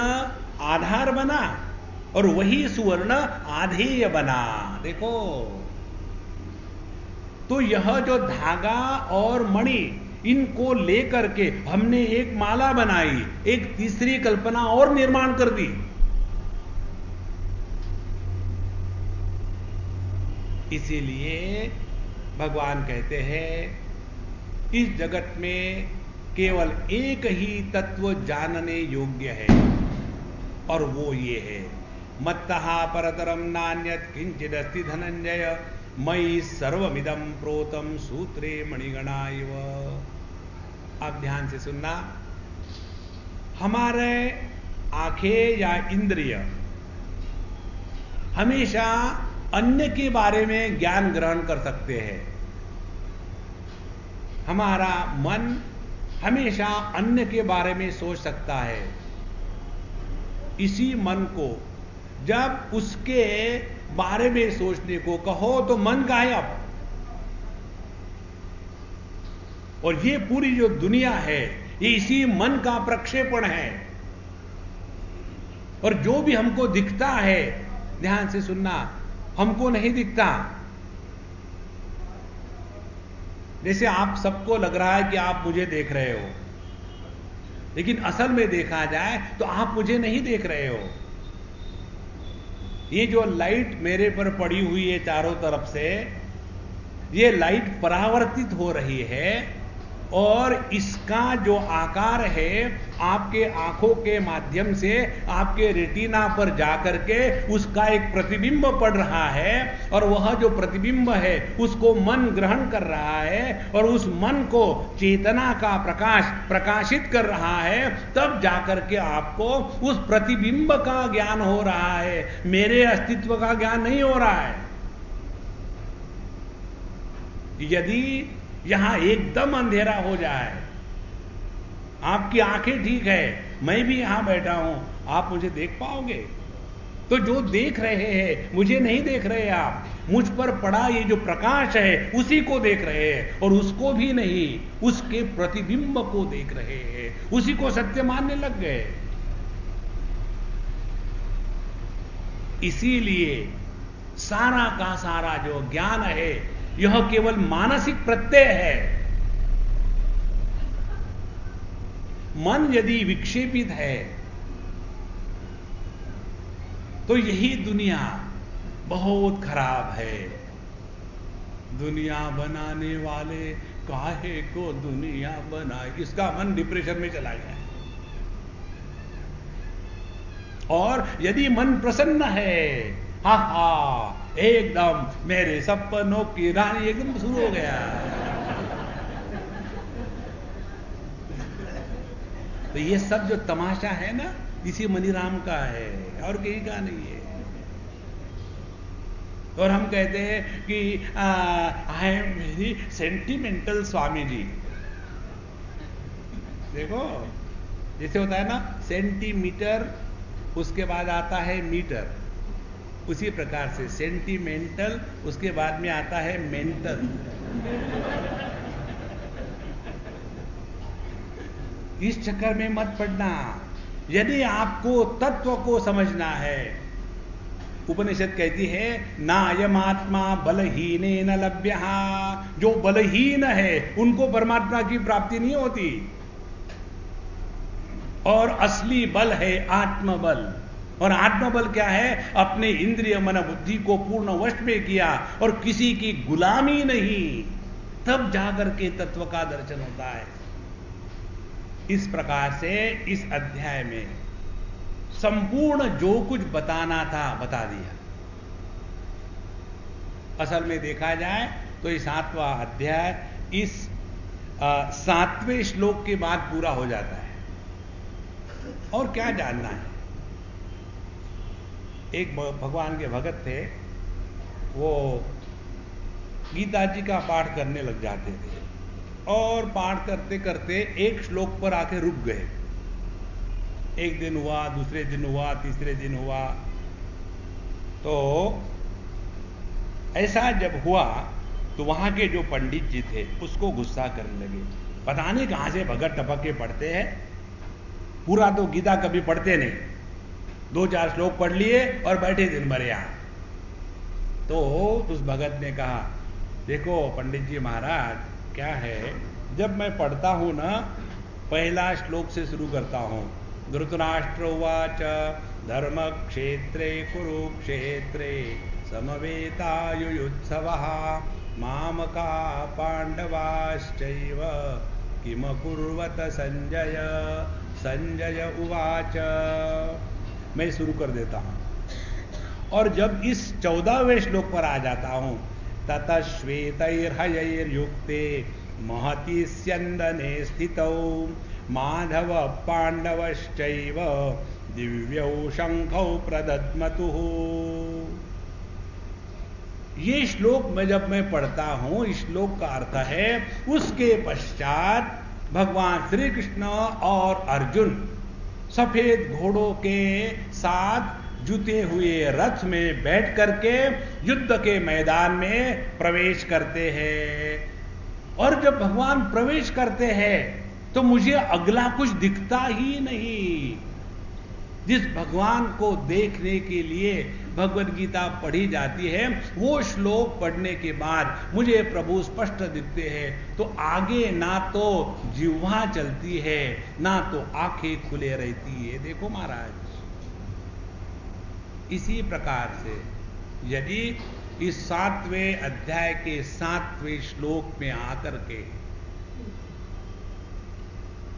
आधार बना और वही सुवर्ण आधेय बना। देखो। तो यह जो धागा और मणि, इनको लेकर के हमने एक माला बनाई, एक तीसरी कल्पना और निर्माण कर दी। इसीलिए भगवान कहते हैं, इस जगत में केवल एक ही तत्व जानने योग्य है, और वो ये है। मत्तहा परतरम नान्यत किंचित अस्ति धनंजय मई सर्वमिदम प्रोतम सूत्रे मणिगणा आप ध्यान से सुनना। हमारे आँखें या इंद्रिय हमेशा अन्य के बारे में ज्ञान ग्रहण कर सकते हैं। हमारा मन हमेशा अन्य के बारे में सोच सकता है। इसी मन को जब उसके बारे में सोचने को कहो तो मन गायब। और ये पूरी जो दुनिया है, ये इसी मन का प्रक्षेपण है। और जो भी हमको दिखता है, ध्यान से सुनना, हमको नहीं दिखता। जैसे आप सबको लग रहा है कि आप मुझे देख रहे हो, लेकिन असल में देखा जाए तो आप मुझे नहीं देख रहे हो। ये जो लाइट मेरे पर पड़ी हुई है चारों तरफ़ से, ये लाइट परावर्तित हो रही है। और इसका जो आकार है आपके आँखों के माध्यम से, आपके रेटिना पर जाकर के उसका एक प्रतिबिंब पड़ रहा है और वह जो प्रतिबिंब है, उसको मन ग्रहण कर रहा है और उस मन को चेतना का प्रकाश प्रकाशित कर रहा है, तब जाकर के आपको उस प्रतिबिंब का ज्ञान हो रहा है। मेरे अस्तित्व का ज्ञान नहीं हो रहा है। यदि यहाँ एकदम अंधेरा हो जाए। आपकी आँखें ठीक है, मैं भी यहाँ बैठा हूँ, आप मुझे देख पाओगे? तो जो देख रहे हैं, मुझे नहीं देख रहे आप। मुझ पर पड़ा ये जो प्रकाश है, उसी को देख रहे हैं, और उसको भी नहीं, उसके प्रतिबिंब को देख रहे हैं। उसी को सत्य मानने लग गए। इसीलिए सारा का सारा जो ज्ञान है यह केवल मानसिक प्रत्यय है। मन यदि विक्षेपित है तो यही दुनिया बहुत खराब है। दुनिया बनाने वाले काहे को दुनिया बनाए? इसका मन डिप्रेशन में चला गया और यदि मन प्रसन्न है हा हा एकदम, मेरे सपनों की रानी एकदम शुरू हो गया। तो ये सब जो तमाशा है ना, इसी मनीराम का है, और कहीं का नहीं है। और हम कहते हैं कि I am very sentimental Swami ji देखो, जैसे होता है ना सेंटीमीटर उसके बाद आता है मीटर। उसी प्रकार से। सेंटिमेंटल उसके बाद में आता है मेंटल इस चक्कर में मत पड़ना। यदि आपको तत्व को समझना है, उपनिषद कहती है ना यम आत्मा बलहीन न लभ्य। जो बलहीन है, उनको परमात्मा की प्राप्ति नहीं होती। और असली बल है आत्मबल। और आत्मबल क्या है? अपने इंद्रिय मन बुद्धि को पूर्ण वश में किया और किसी की गुलामी नहीं, तब जाकर के तत्व का दर्शन होता है। इस प्रकार से इस अध्याय में संपूर्ण जो कुछ बताना था, बता दिया। असल में देखा जाए तो ये सातवां अध्याय इस सातवें श्लोक के बाद पूरा हो जाता है। और क्या जानना है? एक भगवान के भगत थे, वो गीता जी का पाठ करने लग जाते थे। और पाठ करते करते एक श्लोक पर आके रुक गए। एक दिन हुआ, दूसरे दिन हुआ, तीसरे दिन हुआ। तो ऐसा जब हुआ तो वहाँ के जो पंडित जी थे, उसको गुस्सा करने लगे। पता नहीं कहाँ से भगत टपक के पढ़ते हैं। पूरा तो गीता कभी पढ़ते नहीं। दो चार श्लोक पढ़ लिए और बैठे दिन भर यहाँ। तो उस भगत ने कहा, देखो पंडित जी महाराज, क्या है, जब मैं पढ़ता हूँ ना, पहला श्लोक से शुरू करता हूँ। धृतराष्ट्र उवाच धर्म क्षेत्रे कुरुक्षेत्रे समवेतायुत्सव मामका पांडवाश्चैव किमकुर्वत संजय? संजय उवाच। मैं शुरू कर देता हूँ। और जब इस चौदहवें श्लोक पर आ जाता हूँ तत श्वेतर्युक्ते महति स्यंदने स्थित माधव पांडवश्चैव दिव्यौ शंखौ प्रदत्मतु। ये श्लोक में जब मैं पढ़ता हूँ, इस श्लोक का अर्थ है, उसके पश्चात भगवान श्री कृष्ण और अर्जुन सफ़ेद घोड़ों के साथ जुते हुए रथ में बैठ करके युद्ध के मैदान में प्रवेश करते हैं। और जब भगवान प्रवेश करते हैं तो मुझे अगला कुछ दिखता ही नहीं। जिस भगवान को देखने के लिए भगवत गीता पढ़ी जाती है, वो श्लोक पढ़ने के बाद मुझे प्रभु स्पष्ट दिखते हैं तो आगे ना तो जिह्वा चलती है, ना तो आँखें खुले रहती है। देखो महाराज, इसी प्रकार से यदि इस सातवें अध्याय के सातवें श्लोक में आकर के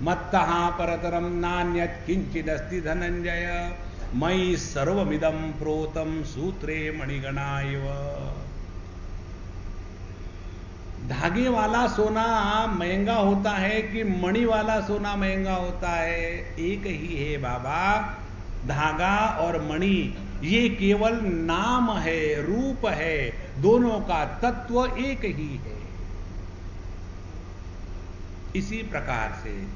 मत्तहा परतरम नान्यत किंचित अस्ति धनंजय मई सर्वमिदम प्रोतम सूत्रे मणिगणाय। धागे वाला सोना महँगा होता है कि मणि वाला सोना महँगा होता है? एक ही है बाबा, धागा और मणि। ये केवल नाम है, रूप है, दोनों का तत्व एक ही है। इसी प्रकार से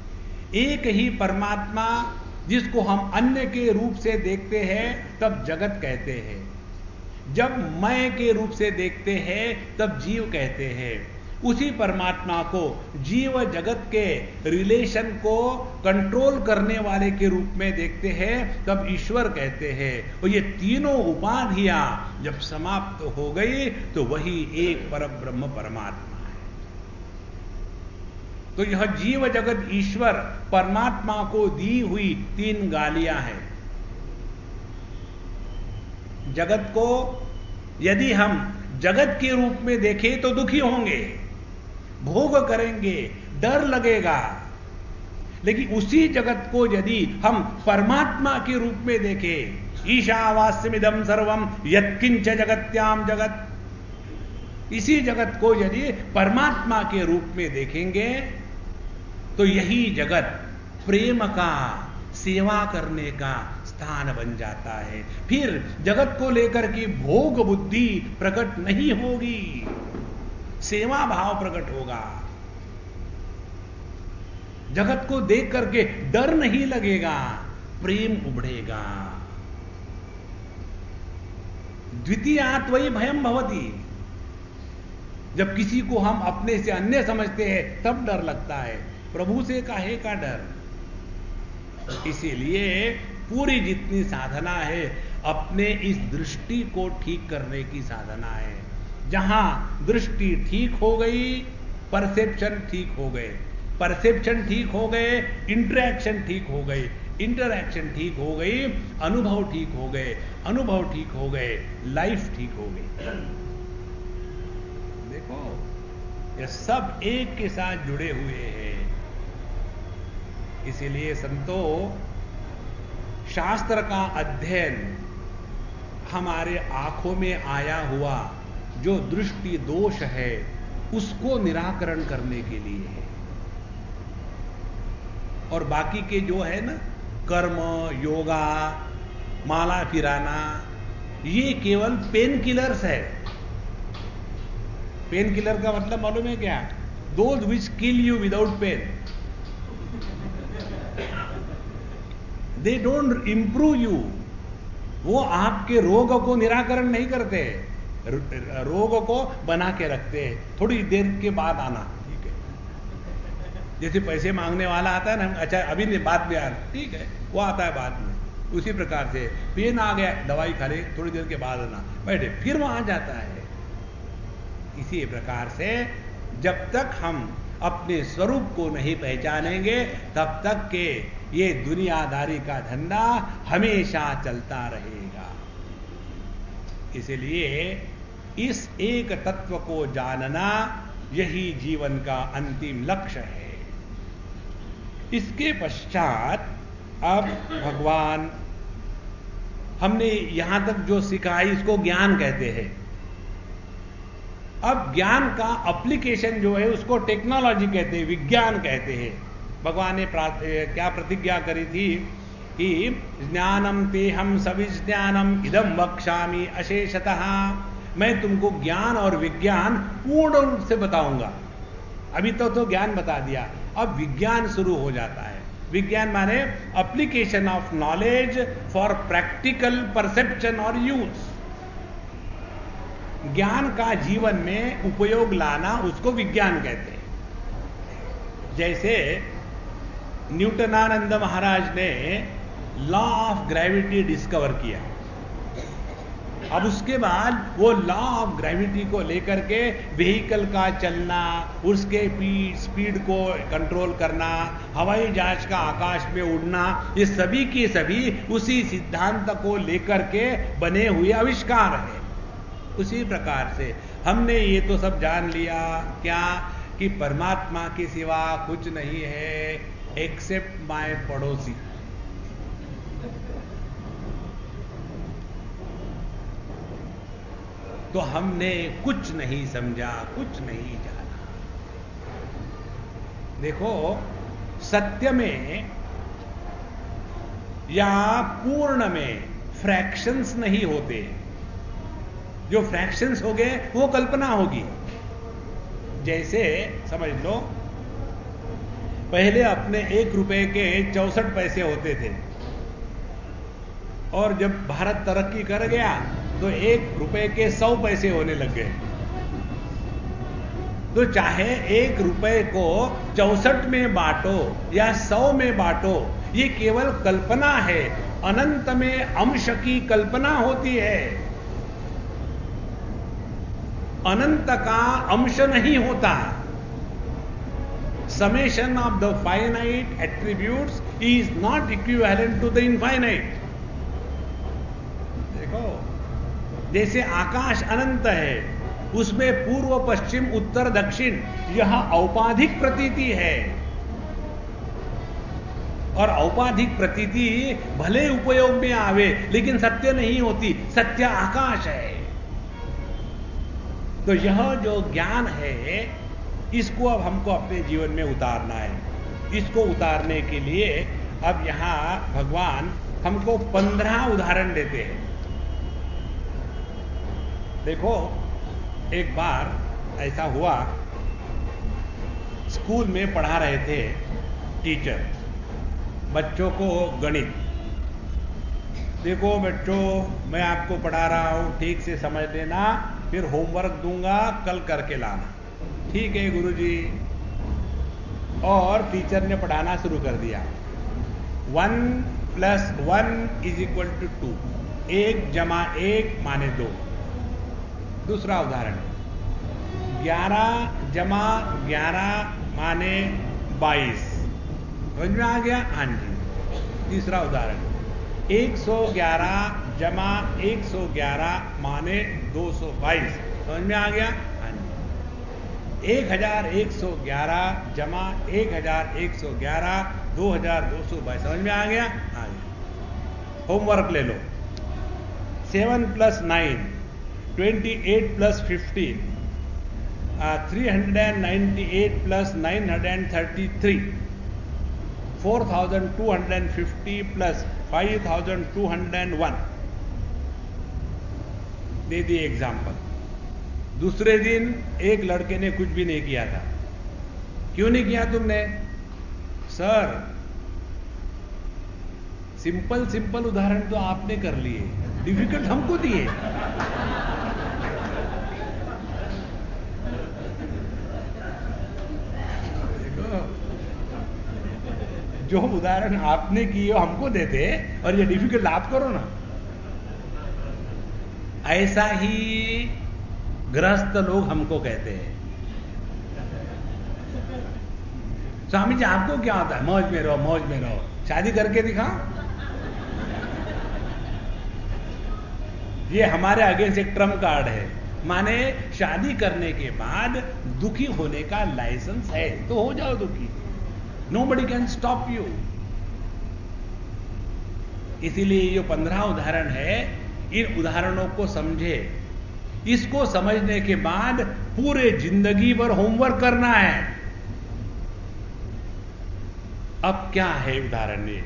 एक ही परमात्मा जिसको हम अन्य के रूप से देखते हैं, तब जगत कहते हैं। जब मैं के रूप से देखते हैं, तब जीव कहते हैं। उसी परमात्मा को, जीव जगत के रिलेशन को कंट्रोल करने वाले के रूप में देखते हैं, तब ईश्वर कहते हैं। और ये तीनों उपाधियाँ जब समाप्त हो गई तो वही एक पर ब्रह्म परमात्मा। तो यह जीव जगत ईश्वर परमात्मा को दी हुई तीन गालियाँ हैं। जगत को यदि हम जगत के रूप में देखें तो दुखी होंगे, भोग करेंगे, डर लगेगा। लेकिन उसी जगत को यदि हम परमात्मा के रूप में देखें ईशावास्यमिदम सर्वम यत्किंच जगत्याम जगत। इसी जगत को यदि परमात्मा के रूप में देखेंगे तो यही जगत प्रेम का, सेवा करने का स्थान बन जाता है। फिर जगत को लेकर के भोग बुद्धि प्रकट नहीं होगी, सेवा भाव प्रकट होगा। जगत को देख करके डर नहीं लगेगा, प्रेम उभरेगा। द्वितीयात वही भयम भवती। जब किसी को हम अपने से अन्य समझते हैं, तब डर लगता है। प्रभु से काहे का डर? इसीलिए पूरी जितनी साधना है, अपने इस दृष्टि को ठीक करने की साधना है। जहाँ दृष्टि ठीक हो गई परसेप्शन ठीक हो गए। परसेप्शन ठीक हो गए इंटरेक्शन ठीक हो गए। इंटरैक्शन ठीक हो गई, अनुभव ठीक हो गए। अनुभव ठीक हो गए लाइफ ठीक हो गई। देखो, ये सब एक के साथ जुड़े हुए हैं। इसीलिए संतो, शास्त्र का अध्ययन हमारे आँखों में आया हुआ जो दृष्टि दोष है, उसको निराकरण करने के लिए है। और बाकी के जो है ना, कर्म, योगा, माला फिराना, ये केवल पेन किलर्स है। पेन किलर का मतलब मालूम है क्या? Those which kill you without pain they don't improve you वो आपके रोग को निराकरण नहीं करते। रोग को बना के रखते हैं। थोड़ी देर के बाद आना, ठीक है। जैसे पैसे मांगने वाला आता है ना अच्छा अभी नहीं, बाद में आ ठीक है। वो आता है बाद में। उसी प्रकार से पेन आ गया, दवाई खा ले, थोड़ी देर के बाद आना, बैठे, फिर वहाँ जाता है। इसी प्रकार से जब तक हम अपने स्वरूप को नहीं पहचानेंगे, तब तक के ये दुनियादारी का धंधा हमेशा चलता रहेगा। इसलिए इस एक तत्व को जानना यही जीवन का अंतिम लक्ष्य है। इसके पश्चात अब भगवान हमने यहाँ तक जो सिखाई, इसको ज्ञान कहते हैं। अब ज्ञान का एप्लीकेशन जो है, उसको टेक्नोलॉजी कहते हैं, विज्ञान कहते हैं। भगवान ने क्या प्रतिज्ञा करी थी कि ज्ञानम तेहम सविज्ञानम इदम बक्षामी अशेषतः। मैं तुमको ज्ञान और विज्ञान पूर्ण रूप से बताऊँगा। अभी तो तो ज्ञान बता दिया। अब विज्ञान शुरू हो जाता है। विज्ञान माने application of knowledge for practical perception और यूज़ ज्ञान का जीवन में उपयोग लाना उसको विज्ञान कहते हैं। जैसे न्यूटनानंद महाराज ने लॉ ऑफ़ ग्रेविटी डिस्कवर किया। अब उसके बाद वो लॉ ऑफ़ ग्रेविटी को लेकर के व्हीकल का चलना, उसके स्पीड को कंट्रोल करना, हवाई जहाज़ का आकाश में उड़ना, ये सभी की सभी उसी सिद्धांत को लेकर के बने हुए आविष्कार है। उसी प्रकार से हमने ये तो सब जान लिया, क्या कि परमात्मा के सिवा कुछ नहीं है एक्सेप्ट माय पड़ोसी। तो हमने कुछ नहीं समझा, कुछ नहीं जाना। देखो, सत्य में या पूर्ण में फ्रैक्शंस नहीं होते। जो फ्रैक्शंस हो गए, वो कल्पना होगी। जैसे, समझ लो पहले अपने एक रुपए के चौसठ पैसे होते थे। और जब भारत तरक्की कर गया तो एक रुपए के सौ पैसे होने लग गए। तो चाहे एक रुपए को चौसठ में बांटो या सौ में बांटो, ये केवल कल्पना है। अनंत में अंश की कल्पना होती है। अनंत का अंश नहीं होता। Summation of the finite attributes is not equivalent to the infinite देखो, जैसे आकाश अनंत है, उसमें पूर्व, पश्चिम, उत्तर, दक्षिण, यह औपाधिक प्रतीति है। और औपाधिक प्रतीति भले उपयोग में आवे, लेकिन सत्य नहीं होती, सत्य आकाश है। तो यह जो ज्ञान है इसको अब हमको अपने जीवन में उतारना है। इसको उतारने के लिए अब यहाँ भगवान हमको पंद्रह उदाहरण देते हैं। देखो, एक बार ऐसा हुआ, स्कूल में पढ़ा रहे थे टीचर, बच्चों को गणित। देखो बच्चों, मैं आपको पढ़ा रहा हूँ, ठीक से समझ लेना, फिर होमवर्क दूँगा, कल करके लाना। ठीक है गुरु जी और टीचर ने पढ़ाना शुरू कर दिया। One plus one is equal to two एक जमा एक माने दो। दूसरा उदाहरण। ग्यारह जमा ग्यारह माने बाईस। समझ में आ गया? हाँ जी। तीसरा उदाहरण। 111 जमा 111 माने 222 समझ में आ गया? हाँ जी 1111 जमा 1111 2222 समझ में आ गया? आ गया। होमवर्क ले लो। Seven plus nine, twenty eight plus fifteen three hundred and ninety eight plus nine hundred and thirty three, four thousand two hundred and fifty plus five thousand two hundred and one. दे दिए example दूसरे दिन एक लड़के ने कुछ भी नहीं किया था। क्यों नहीं किया तुमने? सर, सिंपल सिंपल उदाहरण तो आपने कर लिए। डिफ़िकल्ट हमको दिए जो उदाहरण आपने किए हमको देते और ये डिफ़िकल्ट आप करो ना। ऐसा ही ग्रस्त लोग हमको कहते हैं। स्वामी जी, आपको क्या होता है? मौज में रहो, मौज में रहो। शादी करके दिखाओ। ये हमारे अगेंस्ट एक ट्रंप कार्ड है। माने शादी करने के बाद दुखी होने का लाइसेंस है तो हो जाओ दुखी। Nobody can stop you इसीलिए ये पंद्रह उदाहरण है। इन उदाहरणों को समझे। इसको समझने के बाद पूरे ज़िंदगी भर होमवर्क करना है। अब क्या है उदाहरण ये?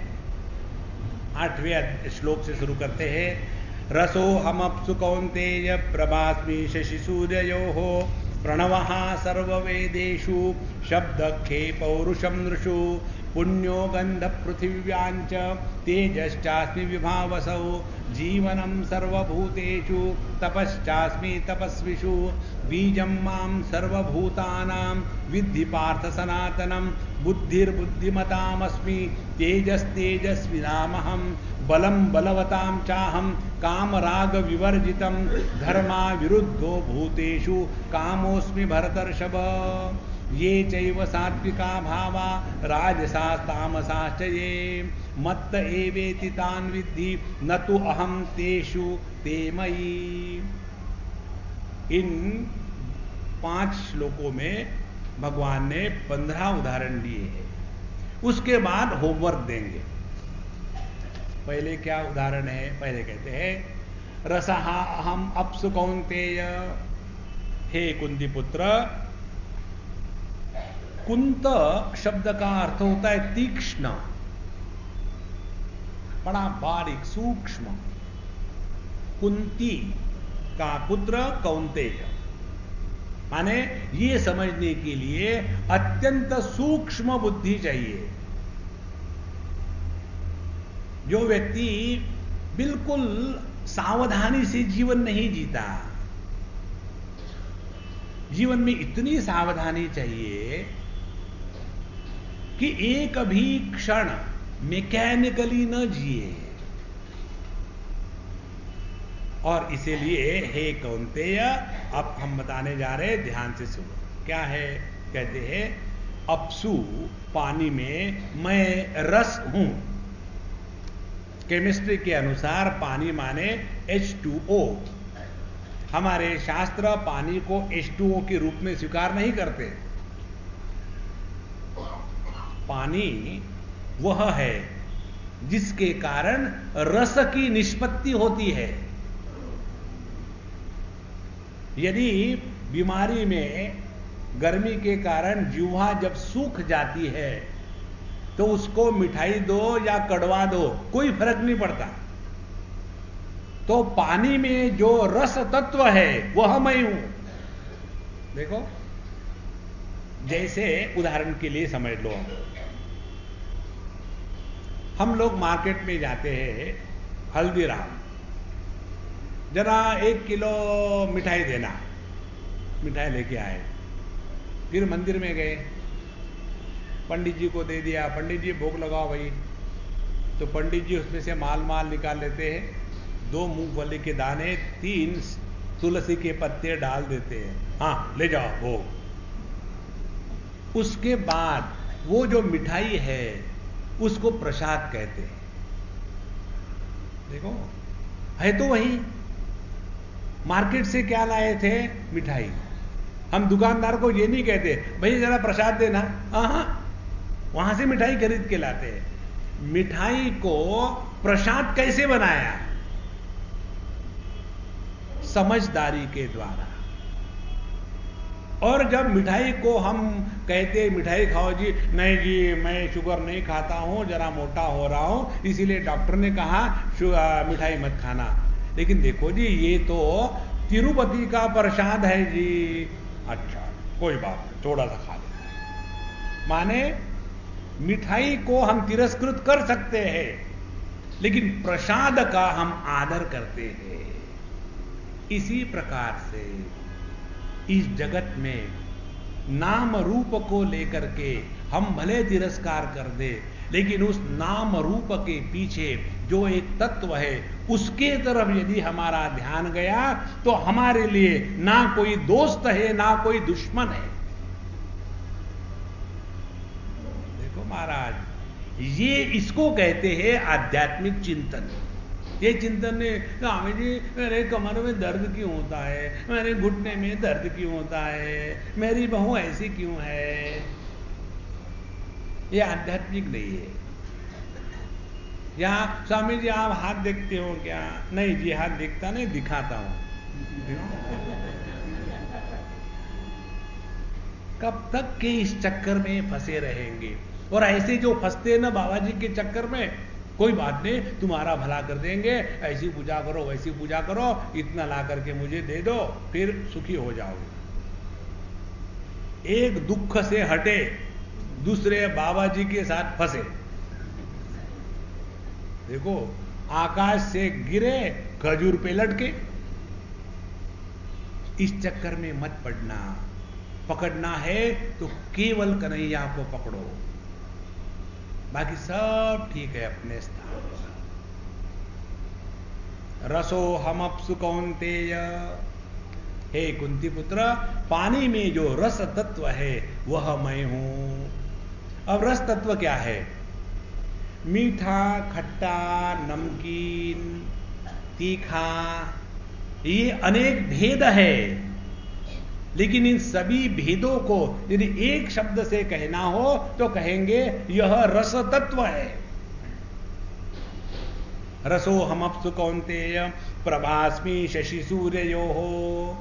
आठवें श्लोक से शुरू करते हैं। रसो हमअप्सु कौन्तेय प्रभास्मि प्रणव सर्वेदेशु शब्द खे पौरुषम नृषु। पुण्यो गन्धपृथिव्याञ्च तेजश्चास्मि विभावसौ, जीवनं सर्वभूतेषु, तपश्चास्मि तपस्विषु, बीजं माँ सर्वभूतानां, विद्धि पार्थ सनातनं, बुद्धिर्बुद्धिमतामस्मि, तेजस्तेजस्विनामहं, बलं बलवतां विवर्जितं धर्मा विरुद्धो भूतेषु, कामोऽस्मि भरतर्षभ। ये चैव सात्विका भावा राजसास्तामसाश्च ये। मत्त एवेति तान् विद्धि, न तु अहम तेषु ते मयि। इन पाँच श्लोकों में भगवान ने पंद्रह उदाहरण दिए हैं। उसके बाद होमवर्क देंगे। पहले क्या उदाहरण है? पहले कहते हैं, रसहा अहम अपसु कौंतेय हे कुंती पुत्र कुंत शब्द का अर्थ होता है तीक्ष्ण। बड़ा बारीक, सूक्ष्म। कुंती का पुत्र कौंतेय। माने ये समझने के लिए अत्यंत सूक्ष्म बुद्धि चाहिए। जो व्यक्ति बिल्कुल सावधानी से जीवन नहीं जीता, जीवन में इतनी सावधानी चाहिए कि एक भी क्षण मैकेनिकली न जिए। और इसीलिए, हे कौनतेय, अब हम बताने जा रहे ध्यान से सुनो। क्या है? कहते हैं, अपसु पानी में मैं रस हूँ। केमिस्ट्री के अनुसार पानी माने H2O हमारे शास्त्र पानी को H2O के रूप में स्वीकार नहीं करते। पानी वह है, जिसके कारण रस की निष्पत्ति होती है। यदि बीमारी में गर्मी के कारण जीवा जब सूख जाती है तो उसको मिठाई दो या कड़वा दो, कोई फ़र्क नहीं पड़ता। तो पानी में जो रस तत्व है, वह मैं हूँ। देखो, जैसे उदाहरण के लिए समझ लो। हम लोग मार्केट में जाते हैं हल्दीराम। जरा एक किलो मिठाई देना। मिठाई लेके आए। फिर मंदिर में गए। पंडित जी को दे दिया। पंडित जी, भोग लगाओ भाई। तो पंडित जी उसमें से माल माल निकाल लेते हैं। दो मूंगफली के दाने, तीन तुलसी के पत्ते डाल देते हैं। हाँ ले जाओ, भोग। उसके बाद वो जो मिठाई है उसको प्रसाद कहते हैं। देखो, है तो वही। मार्केट से क्या लाए थे? मिठाई। हम दुकानदार को ये नहीं कहते, भाई जरा प्रसाद देना। हाँ वहाँ से मिठाई खरीद के लाते हैं। मिठाई को प्रसाद कैसे बनाया? समझदारी के द्वारा। और जब मिठाई को हम कहते, मिठाई खाओ जी, नहीं जी, मैं शुगर नहीं खाता हूँ, जरा मोटा हो रहा हूँ। इसीलिए डॉक्टर ने कहा मिठाई मत खाना। लेकिन देखो जी, ये तो तिरुपति का प्रसाद है जी। अच्छा कोई बात नहीं, थोड़ा सा खा ले माने, मिठाई को हम तिरस्कृत कर सकते हैं, लेकिन प्रसाद का हम आदर करते हैं। इसी प्रकार से इस जगत में नाम रूप को लेकर के हम भले तिरस्कार कर दे, लेकिन उस नाम रूप के पीछे जो एक तत्व है, उसके तरफ़ यदि हमारा ध्यान गया तो हमारे लिए ना कोई दोस्त है, ना कोई दुश्मन है। देखो महाराज, ये इसको कहते हैं आध्यात्मिक चिंतन। ये चिंतन ने स्वामी जी मेरे कमर में दर्द क्यों होता है? मेरे घुटने में दर्द क्यों होता है? मेरी बहू ऐसी क्यों है? ये आध्यात्मिक नहीं है। या स्वामी जी, आप हाथ देखते हो क्या? नहीं जी, हाथ देखता नहीं, दिखाता हूँ। कब तक के इस चक्कर में फंसे रहेंगे? और ऐसे जो फंसते हैं ना बाबा जी के चक्कर में कोई बात नहीं, तुम्हारा भला कर देंगे, ऐसी पूजा करो, वैसी पूजा करो, इतना ला करके मुझे दे दो, फिर सुखी हो जाओगे। एक दुख से हटे, दूसरे बाबा जी के साथ फंसे। देखो, आकाश से गिरे, खजूर पे लटके। इस चक्कर में मत पड़ना, पकड़ना है तो केवल कन्हैया को पकड़ो। बाकी सब ठीक है अपने स्थान। रसो हम अपसु हे कुंती पुत्र पानी में जो रस तत्व है, वह मैं हूँ। अब रस तत्व क्या है? मीठा, खट्टा, नमकीन, तीखा, ये अनेक भेद है। लेकिन इन सभी भेदों को यदि एक शब्द से कहना हो तो कहेंगे, यह रस तत्व है। रसो हम अपसु कौनतेय प्रभास्मी शशि सूर्य यो हो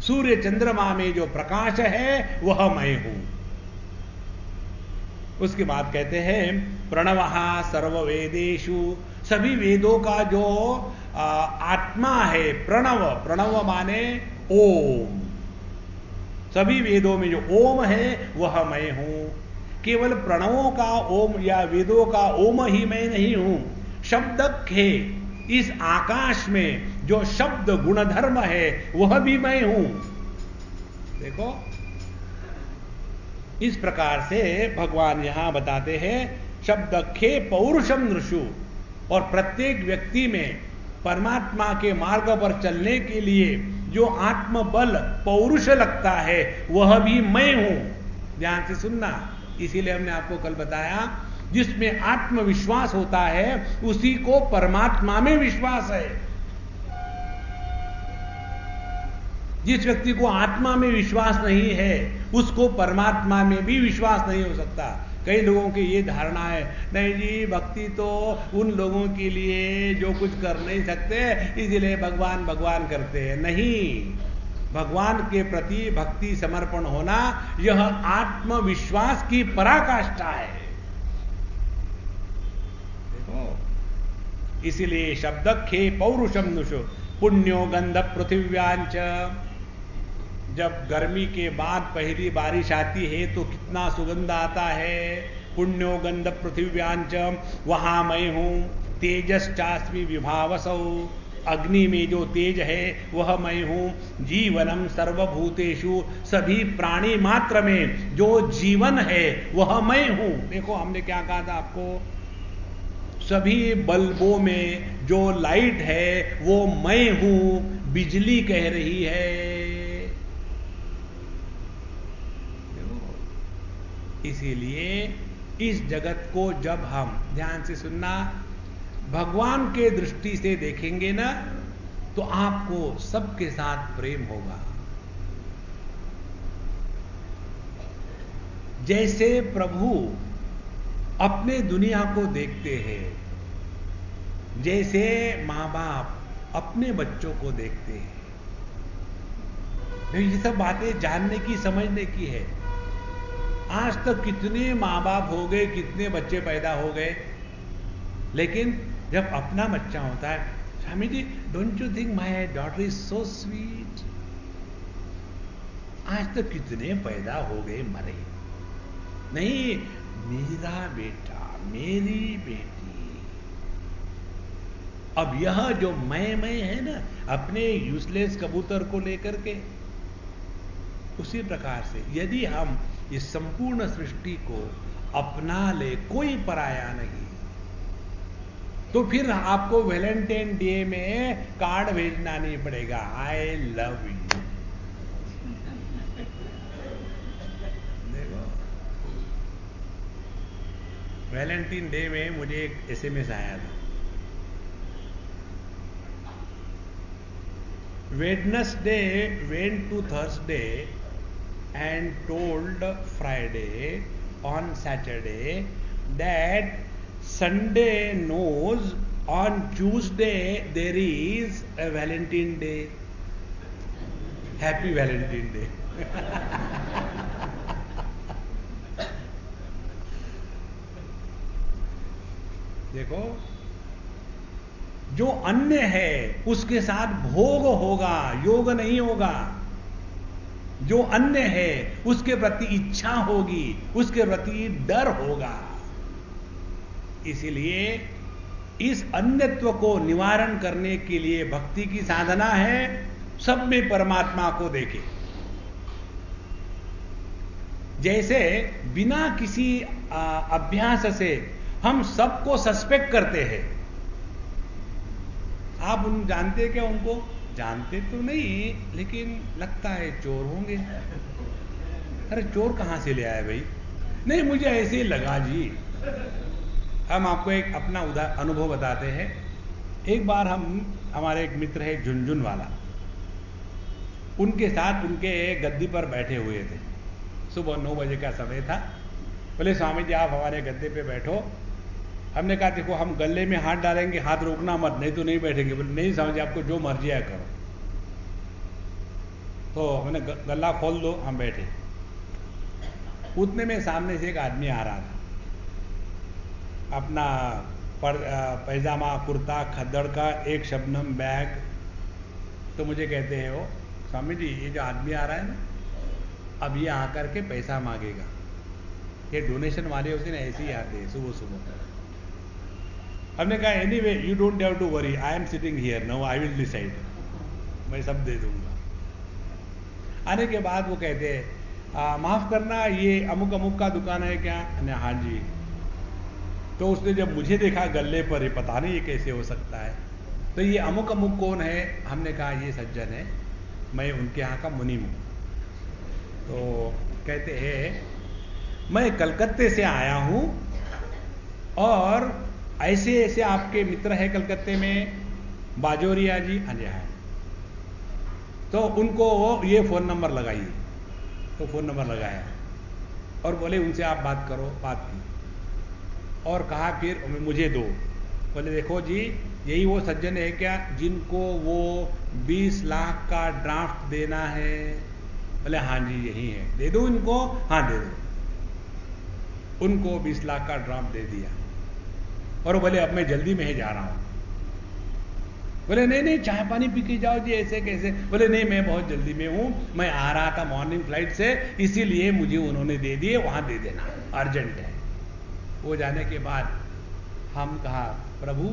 सूर्य चंद्रमा में जो प्रकाश है, वह मैं हूँ। उसके बाद कहते हैं प्रणव सर्व वेदेशु सभी वेदों का जो आत्मा है, प्रणव प्रणव माने ओम। सभी वेदों में जो ओम है, वह मैं हूँ। केवल प्रणवों का ओम या वेदों का ओम ही मैं नहीं हूँ। शब्द है इस आकाश में जो शब्द गुणधर्म है, वह भी मैं हूँ। देखो, इस प्रकार से भगवान यहाँ बताते हैं शब्द खे पौरुषम नृषु। और प्रत्येक व्यक्ति में परमात्मा के मार्ग पर चलने के लिए जो आत्मबल पौरुष लगता है, वह भी मैं हूँ। ध्यान से सुनना। इसीलिए हमने आपको कल बताया, जिसमें आत्मविश्वास होता है, उसी को परमात्मा में विश्वास है। जिस व्यक्ति को आत्मा में विश्वास नहीं है, उसको परमात्मा में भी विश्वास नहीं हो सकता। कई लोगों की ये धारणा है, नहीं जी, भक्ति तो उन लोगों के लिए जो कुछ कर नहीं सकते, इसलिए भगवान भगवान करते हैं। नहीं, भगवान के प्रति भक्ति समर्पण होना, यह आत्मविश्वास की पराकाष्ठा है। देखो, इसीलिए शब्द खे पौरुषम नुषु, पुण्यो गंध पृथिव्यांच जब गर्मी के बाद पहली बारिश आती है तो कितना सुगंध आता है। पुण्यो गंध पृथ्व्यांच, वहाँ मैं हूँ। तेजस चास्मी विभावसौ। अग्नि में जो तेज है, वह मैं हूँ। जीवनम सर्वभूतेषु। सभी प्राणी मात्र में जो जीवन है, वह मैं हूँ। देखो, हमने क्या कहा था आपको? सभी बल्बों में जो लाइट है, वो मैं हूँ। बिजली कह रही है। इसीलिए इस जगत को जब हम ध्यान से सुनना, भगवान के दृष्टि से देखेंगे ना तो आपको सबके साथ प्रेम होगा। जैसे प्रभु अपने दुनिया को देखते हैं, जैसे माँ बाप अपने बच्चों को देखते हैं। ये सब बातें जानने की, समझने की है। आज तक कितने माँ बाप हो गए, कितने बच्चे पैदा हो गए। लेकिन जब अपना बच्चा होता है, Swami ji don't you think my daughter is so sweet आज तक कितने पैदा हो गए, मरे। नहीं, मेरा बेटा, मेरी बेटी। अब यह जो मैं मैं है ना, अपने यूजलेस कबूतर को लेकर के, उसी प्रकार से, यदि हम इस संपूर्ण सृष्टि को अपना ले, कोई पराया नहीं। तो फिर आपको वैलेंटाइन डे में कार्ड भेजना नहीं पड़ेगा। आई लव यू देखो। वैलेंटाइन डे में मुझे एक एसएमएस आया था। Wednesday went to Thursday and told Friday on Saturday that Sunday knows on Tuesday there is a Valentine Day. Happy Valentine Day. देखो जो अन्य है उसके साथ भोग होगा योग नहीं होगा जो अन्य है, उसके प्रति इच्छा होगी, उसके प्रति डर होगा। इसीलिए इस अन्यत्व को निवारण करने के लिए भक्ति की साधना है, सब में परमात्मा को देखे। जैसे बिना किसी अभ्यास से हम सबको सस्पेक्ट करते हैं। आप उन जानते क्या उनको? जानते तो नहीं, लेकिन लगता है चोर होंगे। अरे चोर कहाँ से ले आए भाई? नहीं, मुझे ऐसे ही लगा जी। हम आपको एक अपना अनुभव बताते हैं। एक बार हम, हमारे एक मित्र है झुंझुन वाला। उनके साथ उनके गद्दी पर बैठे हुए थे। सुबह नौ बजे का समय था। बोले, स्वामी जी, आप हमारे गद्दे पे बैठो। हमने कहा, देखो, हम गले में हाथ डालेंगे, हाथ रोकना मत, नहीं तो नहीं बैठेंगे। बोले, नहीं समझ आपको जो मर्ज़ी है करो। तो हमने गला खोल दो, हम बैठे। उतने में सामने से एक आदमी आ रहा था। अपना पैजामा, कुर्ता, खद्दड़ का, एक शबनम बैग तो मुझे कहते हैं वो स्वामी जी, ये जो आदमी आ रहा है ना, अब ये आकर के पैसा मांगेगा। ये डोनेशन वाले होते ना ऐसे ही आते हैं सुबह सुबह हमने कहा anyway you don't have to worry I am sitting here no I will decide मैं सब दे दूँगा। आने के बाद वो कहते हैं माफ़ करना, ये अमुक अमुक का दुकान है क्या? हाँ जी. तो उसने जब मुझे देखा गले पर, ये पता नहीं ये कैसे हो सकता है। तो ये अमुक अमुक कौन है? हमने कहा, ये सज्जन है। मैं उनके यहाँ का मुनिम हूँ। तो कहते हैं, मैं कलकत्ते से आया हूँ और ऐसे ऐसे आपके मित्र है कलकत्ते में, बाजोरिया जी जी हाँ। तो उनको वो ये फ़ोन नंबर लगाइए। तो फ़ोन नंबर लगाया और बोले, उनसे आप बात करो, बात की। और कहा, फिर मुझे दो। बोले, देखो जी, यही वो सज्जन है क्या जिनको वो 20 लाख का ड्राफ्ट देना है? बोले हाँ जी, यही है। दे दो इनको हाँ दे दो। उनको 20 लाख का ड्राफ्ट दे दिया। और बोले, अब मैं जल्दी में ही जा रहा हूँ। बोले, नहीं नहीं, चाय पानी पी के जाओ जी, ऐसे कैसे? बोले, नहीं, मैं बहुत जल्दी में हूँ, मैं आ रहा था मॉर्निंग फ़्लाइट से, इसीलिए मुझे उन्होंने दे दिए, वहाँ दे देना अर्जेंट है। वो जाने के बाद हम कहा, प्रभु,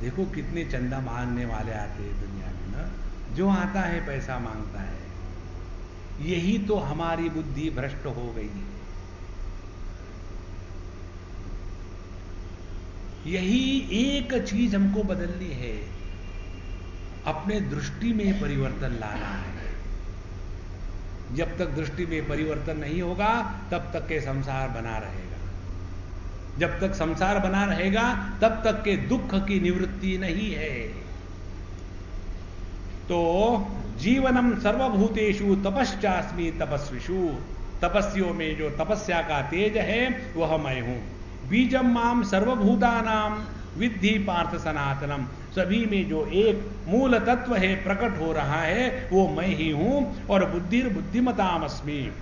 देखो कितने चंदा मांगने वाले आते हैं दुनिया में ना, जो आता है पैसा माँगता है, यही तो हमारी बुद्धि भ्रष्ट हो गई है। यही एक चीज़ हमको बदलनी है। अपने दृष्टि में परिवर्तन लाना है। जब तक दृष्टि में परिवर्तन नहीं होगा, तब तक के संसार बना रहेगा। जब तक संसार बना रहेगा, तब तक के दुख की निवृत्ति नहीं है। तो जीवनम सर्वभूतेषु तपश्चास्मी तपस्विषु। तपस्वियों में जो तपस्या का तेज है, वह मैं हूँ। बीजम माम सर्वभूतानाम विद्धि पार्थ सनातनम। सभी में जो एक मूल तत्व है, प्रकट हो रहा है, वो मैं ही हूँ और बुद्धि बुद्धिमताम अस्मी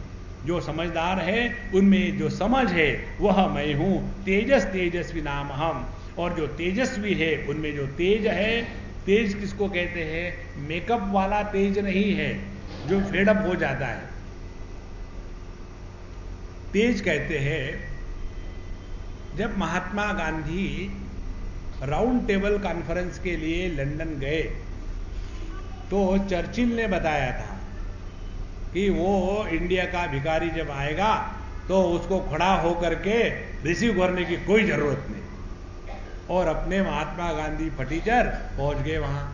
जो समझदार है, उनमें जो समझ है, वह मैं हूँ। तेजस तेजस्वी नाम हम और जो तेजस्वी है, उनमें जो तेज है, तेज किसको कहते हैं? मेकअप वाला तेज नहीं है, जो फेडअप हो जाता है। तेज कहते हैं जब Mahatma Gandhi round table conference के लिए लंदन गए तो चर्चिल ने बताया था कि वो इंडिया का भिखारी जब आएगा तो उसको खड़ा होकर के रिसीव करने की कोई ज़रूरत नहीं। और अपने महात्मा गांधी फटीचर पहुँच गए वहाँ।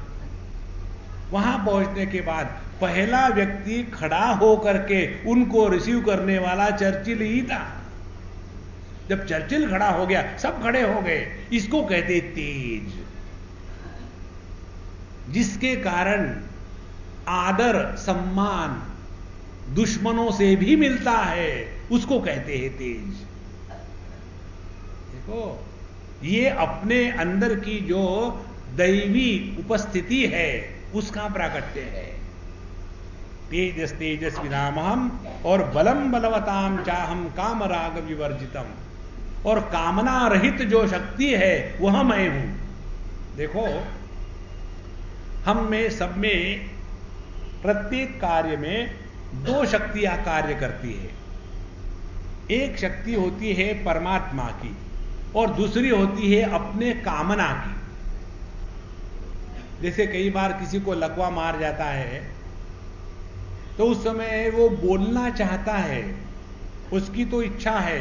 वहाँ पहुँचने के बाद पहला व्यक्ति खड़ा होकर के उनको रिसीव करने वाला चर्चिल ही था। जब चर्चिल खड़ा हो गया, सब खड़े हो गए। इसको कहते तेज। जिसके कारण आदर, सम्मान दुश्मनों से भी मिलता है, उसको कहते हैं तेज। देखो, ये अपने अंदर की जो दैवी उपस्थिति है, उसका प्राकट्य है। तेजस तेजस्वी नाम हम और बलम बलवताम चाहम काम राग विवर्जितम और कामना रहित जो शक्ति है, वह मैं हूँ। देखो, हम में, सब में, प्रत्येक कार्य में दो शक्तियाँ कार्य करती है। एक शक्ति होती है परमात्मा की, और दूसरी होती है अपने कामना की। जैसे कई बार किसी को लकवा मार जाता है तो उस समय वो बोलना चाहता है, उसकी तो इच्छा है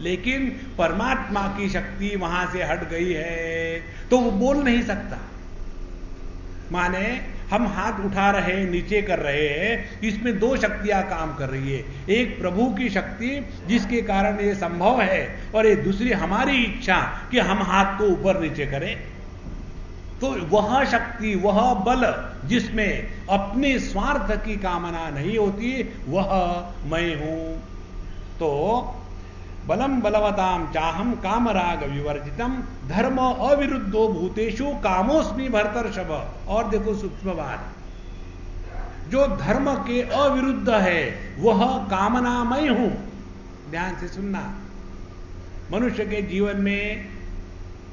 लेकिन परमात्मा की शक्ति वहाँ से हट गई है तो वो बोल नहीं सकता। माने, हम हाथ उठा रहे हैं नीचे कर रहे हैं, इसमें दो शक्तियाँ काम कर रही है। एक प्रभु की शक्ति, जिसके कारण ये संभव है, और एक दूसरी हमारी इच्छा कि हम हाथ को ऊपर नीचे करें। तो वह शक्ति, वह बल, जिसमें अपने स्वार्थ की कामना नहीं होती, वह मैं हूँ। तो बलम बलवताम चाहम काम राग विवर्जितम। धर्म अविरुद्धो भूतेशु कामोस्मी भरतर शब और देखो सूक्ष्म बात जो धर्म के अविरुद्ध है, वह कामनामय हूँ। ध्यान से सुनना। मनुष्य के जीवन में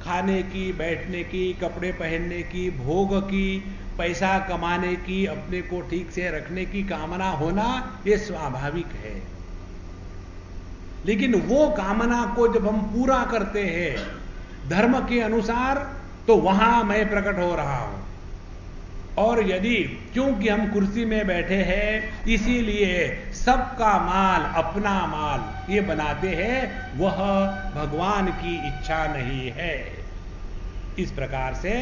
खाने की, बैठने की, कपड़े पहनने की, भोग की, पैसा कमाने की, अपने को ठीक से रखने की कामना होना यह स्वाभाविक है। लेकिन वो कामना को जब हम पूरा करते हैं, धर्म के अनुसार तो वहाँ मैं प्रकट हो रहा हूँ। और यदि क्योंकि हम कुर्सी में बैठे हैं, इसीलिए सबका माल अपना माल ये बनाते हैं, वह भगवान की इच्छा नहीं है। इस प्रकार से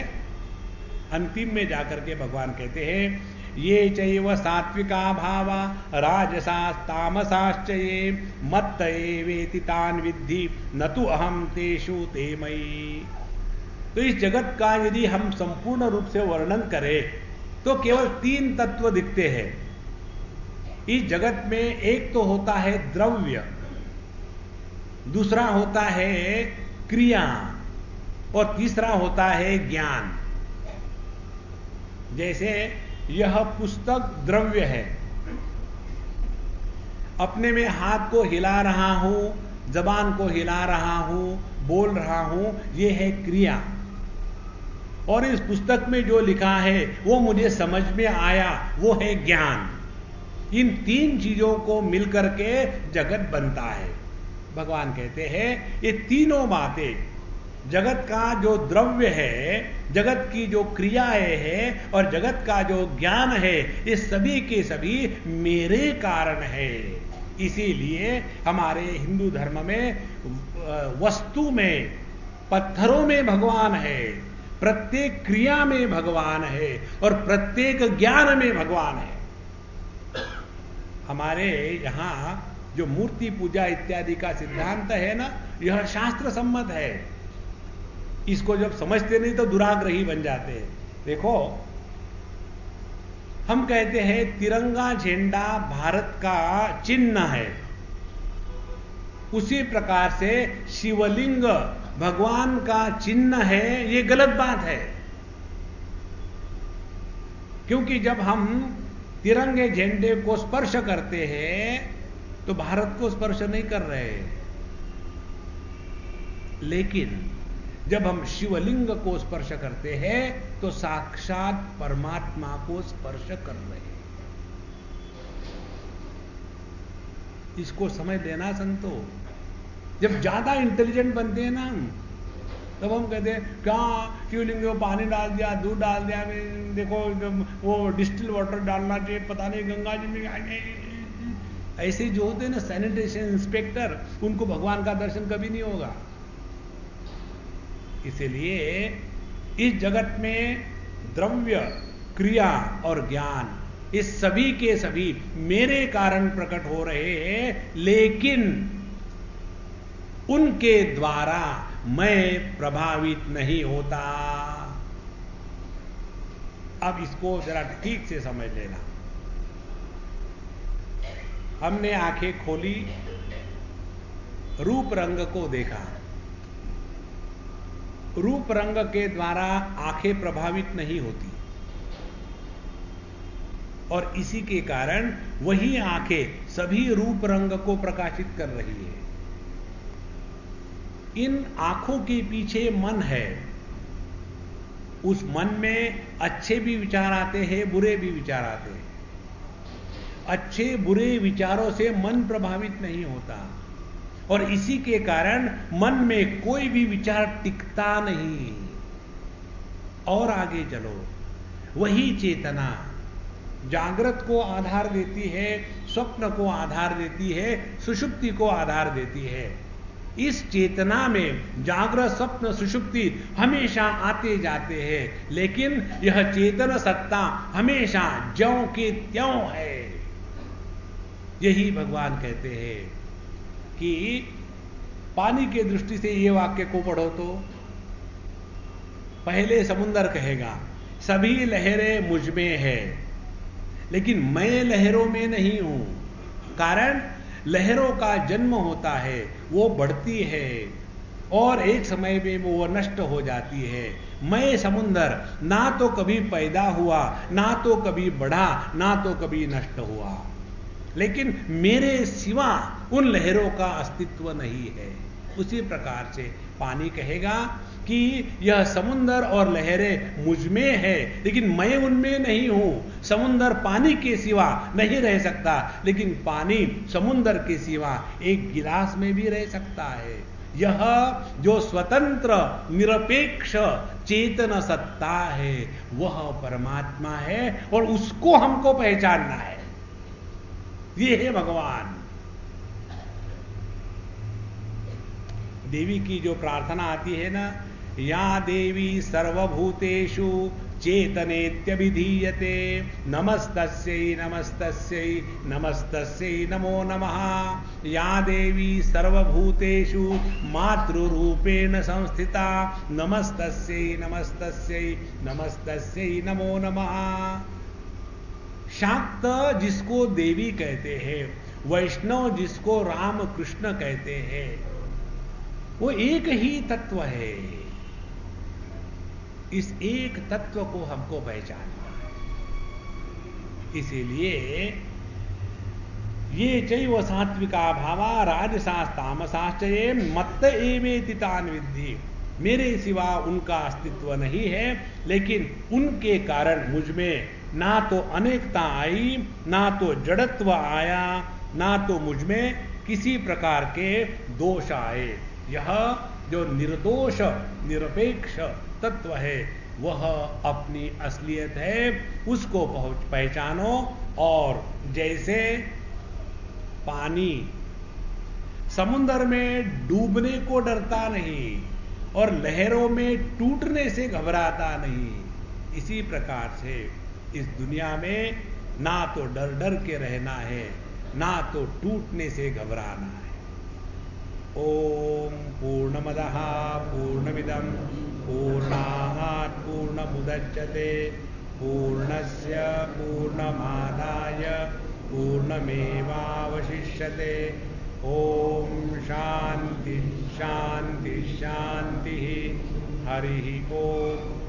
अंतिम में जाकर के भगवान कहते हैं ये चैव सात्विका भावा राजसास्तामसाश्च ये, मत्त एवेति तान विद्धि न तो अहम तेषु ते मई तो इस जगत का यदि हम संपूर्ण रूप से वर्णन करें तो केवल तीन तत्व दिखते हैं। इस जगत में एक तो होता है द्रव्य, दूसरा होता है क्रिया, और तीसरा होता है ज्ञान। जैसे यह पुस्तक द्रव्य है। अपने में हाथ को हिला रहा हूँ, जबान को हिला रहा हूँ, बोल रहा हूँ यह है क्रिया। और इस पुस्तक में जो लिखा है, वो मुझे समझ में आया, वो है ज्ञान। इन तीन चीज़ों को मिलकर के जगत बनता है। भगवान कहते हैं, ये तीनों बातें जगत का जो द्रव्य है, जगत की जो क्रियाएँ है और जगत का जो ज्ञान है ये सभी के सभी मेरे कारण है। इसीलिए हमारे हिंदू धर्म में वस्तु में, पत्थरों में भगवान है, प्रत्येक क्रिया में भगवान है और प्रत्येक ज्ञान में भगवान है। हमारे यहाँ जो मूर्ति पूजा इत्यादि का सिद्धांत है ना, यह शास्त्र सम्मत है। इसको जब समझते नहीं तो दुराग्रही बन जाते हैं। देखो, हम कहते हैं, तिरंगा झंडा भारत का चिन्ह है। उसी प्रकार से शिवलिंग भगवान का चिन्ह है, ये गलत बात है। क्योंकि जब हम तिरंगे झंडे को स्पर्श करते हैं तो भारत को स्पर्श नहीं कर रहे लेकिन जब हम शिवलिंग को स्पर्श करते हैं तो साक्षात परमात्मा को स्पर्श कर रहे हैं। इसको समय देना संतो। जब ज़्यादा इंटेलिजेंट बनते हैं ना हम, तब हम कहते हैं, क्या शिवलिंग में पानी डाल दिया, दूध डाल दिया, देखो वो डिस्टिल वाटर डालना चाहिए, पता नहीं गंगा जी में ऐसे जो होते हैं ना सैनिटेशन इंस्पेक्टर उनको भगवान का दर्शन कभी नहीं होगा। इसलिए इस जगत में द्रव्य, क्रिया और ज्ञान, इस सभी के सभी मेरे कारण प्रकट हो रहे हैं, लेकिन उनके द्वारा मैं प्रभावित नहीं होता। अब इसको जरा ठीक से समझ लेना। हमने आँखें खोली, रूप रंग को देखा। रूप रंग के द्वारा आँखें प्रभावित नहीं होती। और इसी के कारण वही आँखें सभी रूप रंग को प्रकाशित कर रही है। इन आँखों के पीछे मन है। उस मन में अच्छे भी विचार आते हैं, बुरे भी विचार आते हैं। अच्छे बुरे विचारों से मन प्रभावित नहीं होता। और इसी के कारण मन में कोई भी विचार टिकता नहीं। और आगे चलो। वही चेतना जागृत को आधार देती है, स्वप्न को आधार देती है, सुषुप्ति को आधार देती है। इस चेतना में जागृत, स्वप्न, सुषुप्ति हमेशा आते जाते हैं, लेकिन यह चेतन सत्ता हमेशा ज्यो के त्यों है। यही भगवान कहते हैं। कि पानी के दृष्टि से ये वाक्य को पढ़ो तो पहले समुंदर कहेगा, सभी लहरें मुझमें है, लेकिन मैं लहरों में नहीं हूँ। कारण, लहरों का जन्म होता है, वो बढ़ती है, और एक समय में वो नष्ट हो जाती है। मैं समुंदर, ना तो कभी पैदा हुआ, ना तो कभी बढ़ा, ना तो कभी नष्ट हुआ। लेकिन मेरे सिवा उन लहरों का अस्तित्व नहीं है। उसी प्रकार से पानी कहेगा कि यह समुंदर और लहरें मुझमें है, लेकिन मैं उनमें नहीं हूँ। समुंदर पानी के सिवा नहीं रह सकता, लेकिन पानी समुंदर के सिवा एक गिलास में भी रह सकता है। यह जो स्वतंत्र, निरपेक्ष, चेतन सत्ता है, वह परमात्मा है और उसको हमको पहचानना है। ये है भगवान। देवी की जो प्रार्थना आती है ना, या देवी सर्वभूतेषु चेतनेत्यभिधीयते। नमस्तस्यै नमस्तस्यै नमस्तस्यै नमो नमः। या देवी सर्वभूतेषु मातृरूपेण संस्थिता। नमस्तस्यै नमस्तस्यै नमस्तस्यै नमो नमः। शाक्त जिसको देवी कहते हैं, वैष्णव जिसको राम कृष्ण कहते हैं वो एक ही तत्व है। इस एक तत्व को हमको पहचानना है। इसीलिए ये चैव सात्विका भावा राजसास एवे तितान विद्धि। मेरे सिवा उनका अस्तित्व नहीं है, लेकिन उनके कारण मुझमें ना तो अनेकता आई, ना तो जड़त्व आया, ना तो मुझमें किसी प्रकार के दोष आए। यह जो निर्दोष, निरपेक्ष तत्व है, वह अपनी असलियत है, उसको पहुँच पहचानो और जैसे पानी समुद्र में डूबने को डरता नहीं और लहरों में टूटने से घबराता नहीं, इसी प्रकार से इस दुनिया में ना तो डर डर के रहना है, ना तो टूटने से घबराना है। ओम पूर्णमदः पूर्णमिदं पूर्णात् पूर्णमुदच्यते पूर्णस्य पूर्णमादाय पूर्णमेवावशिष्यते। ॐ शान्ति शान्ति शान्तिः। हरिः ओम्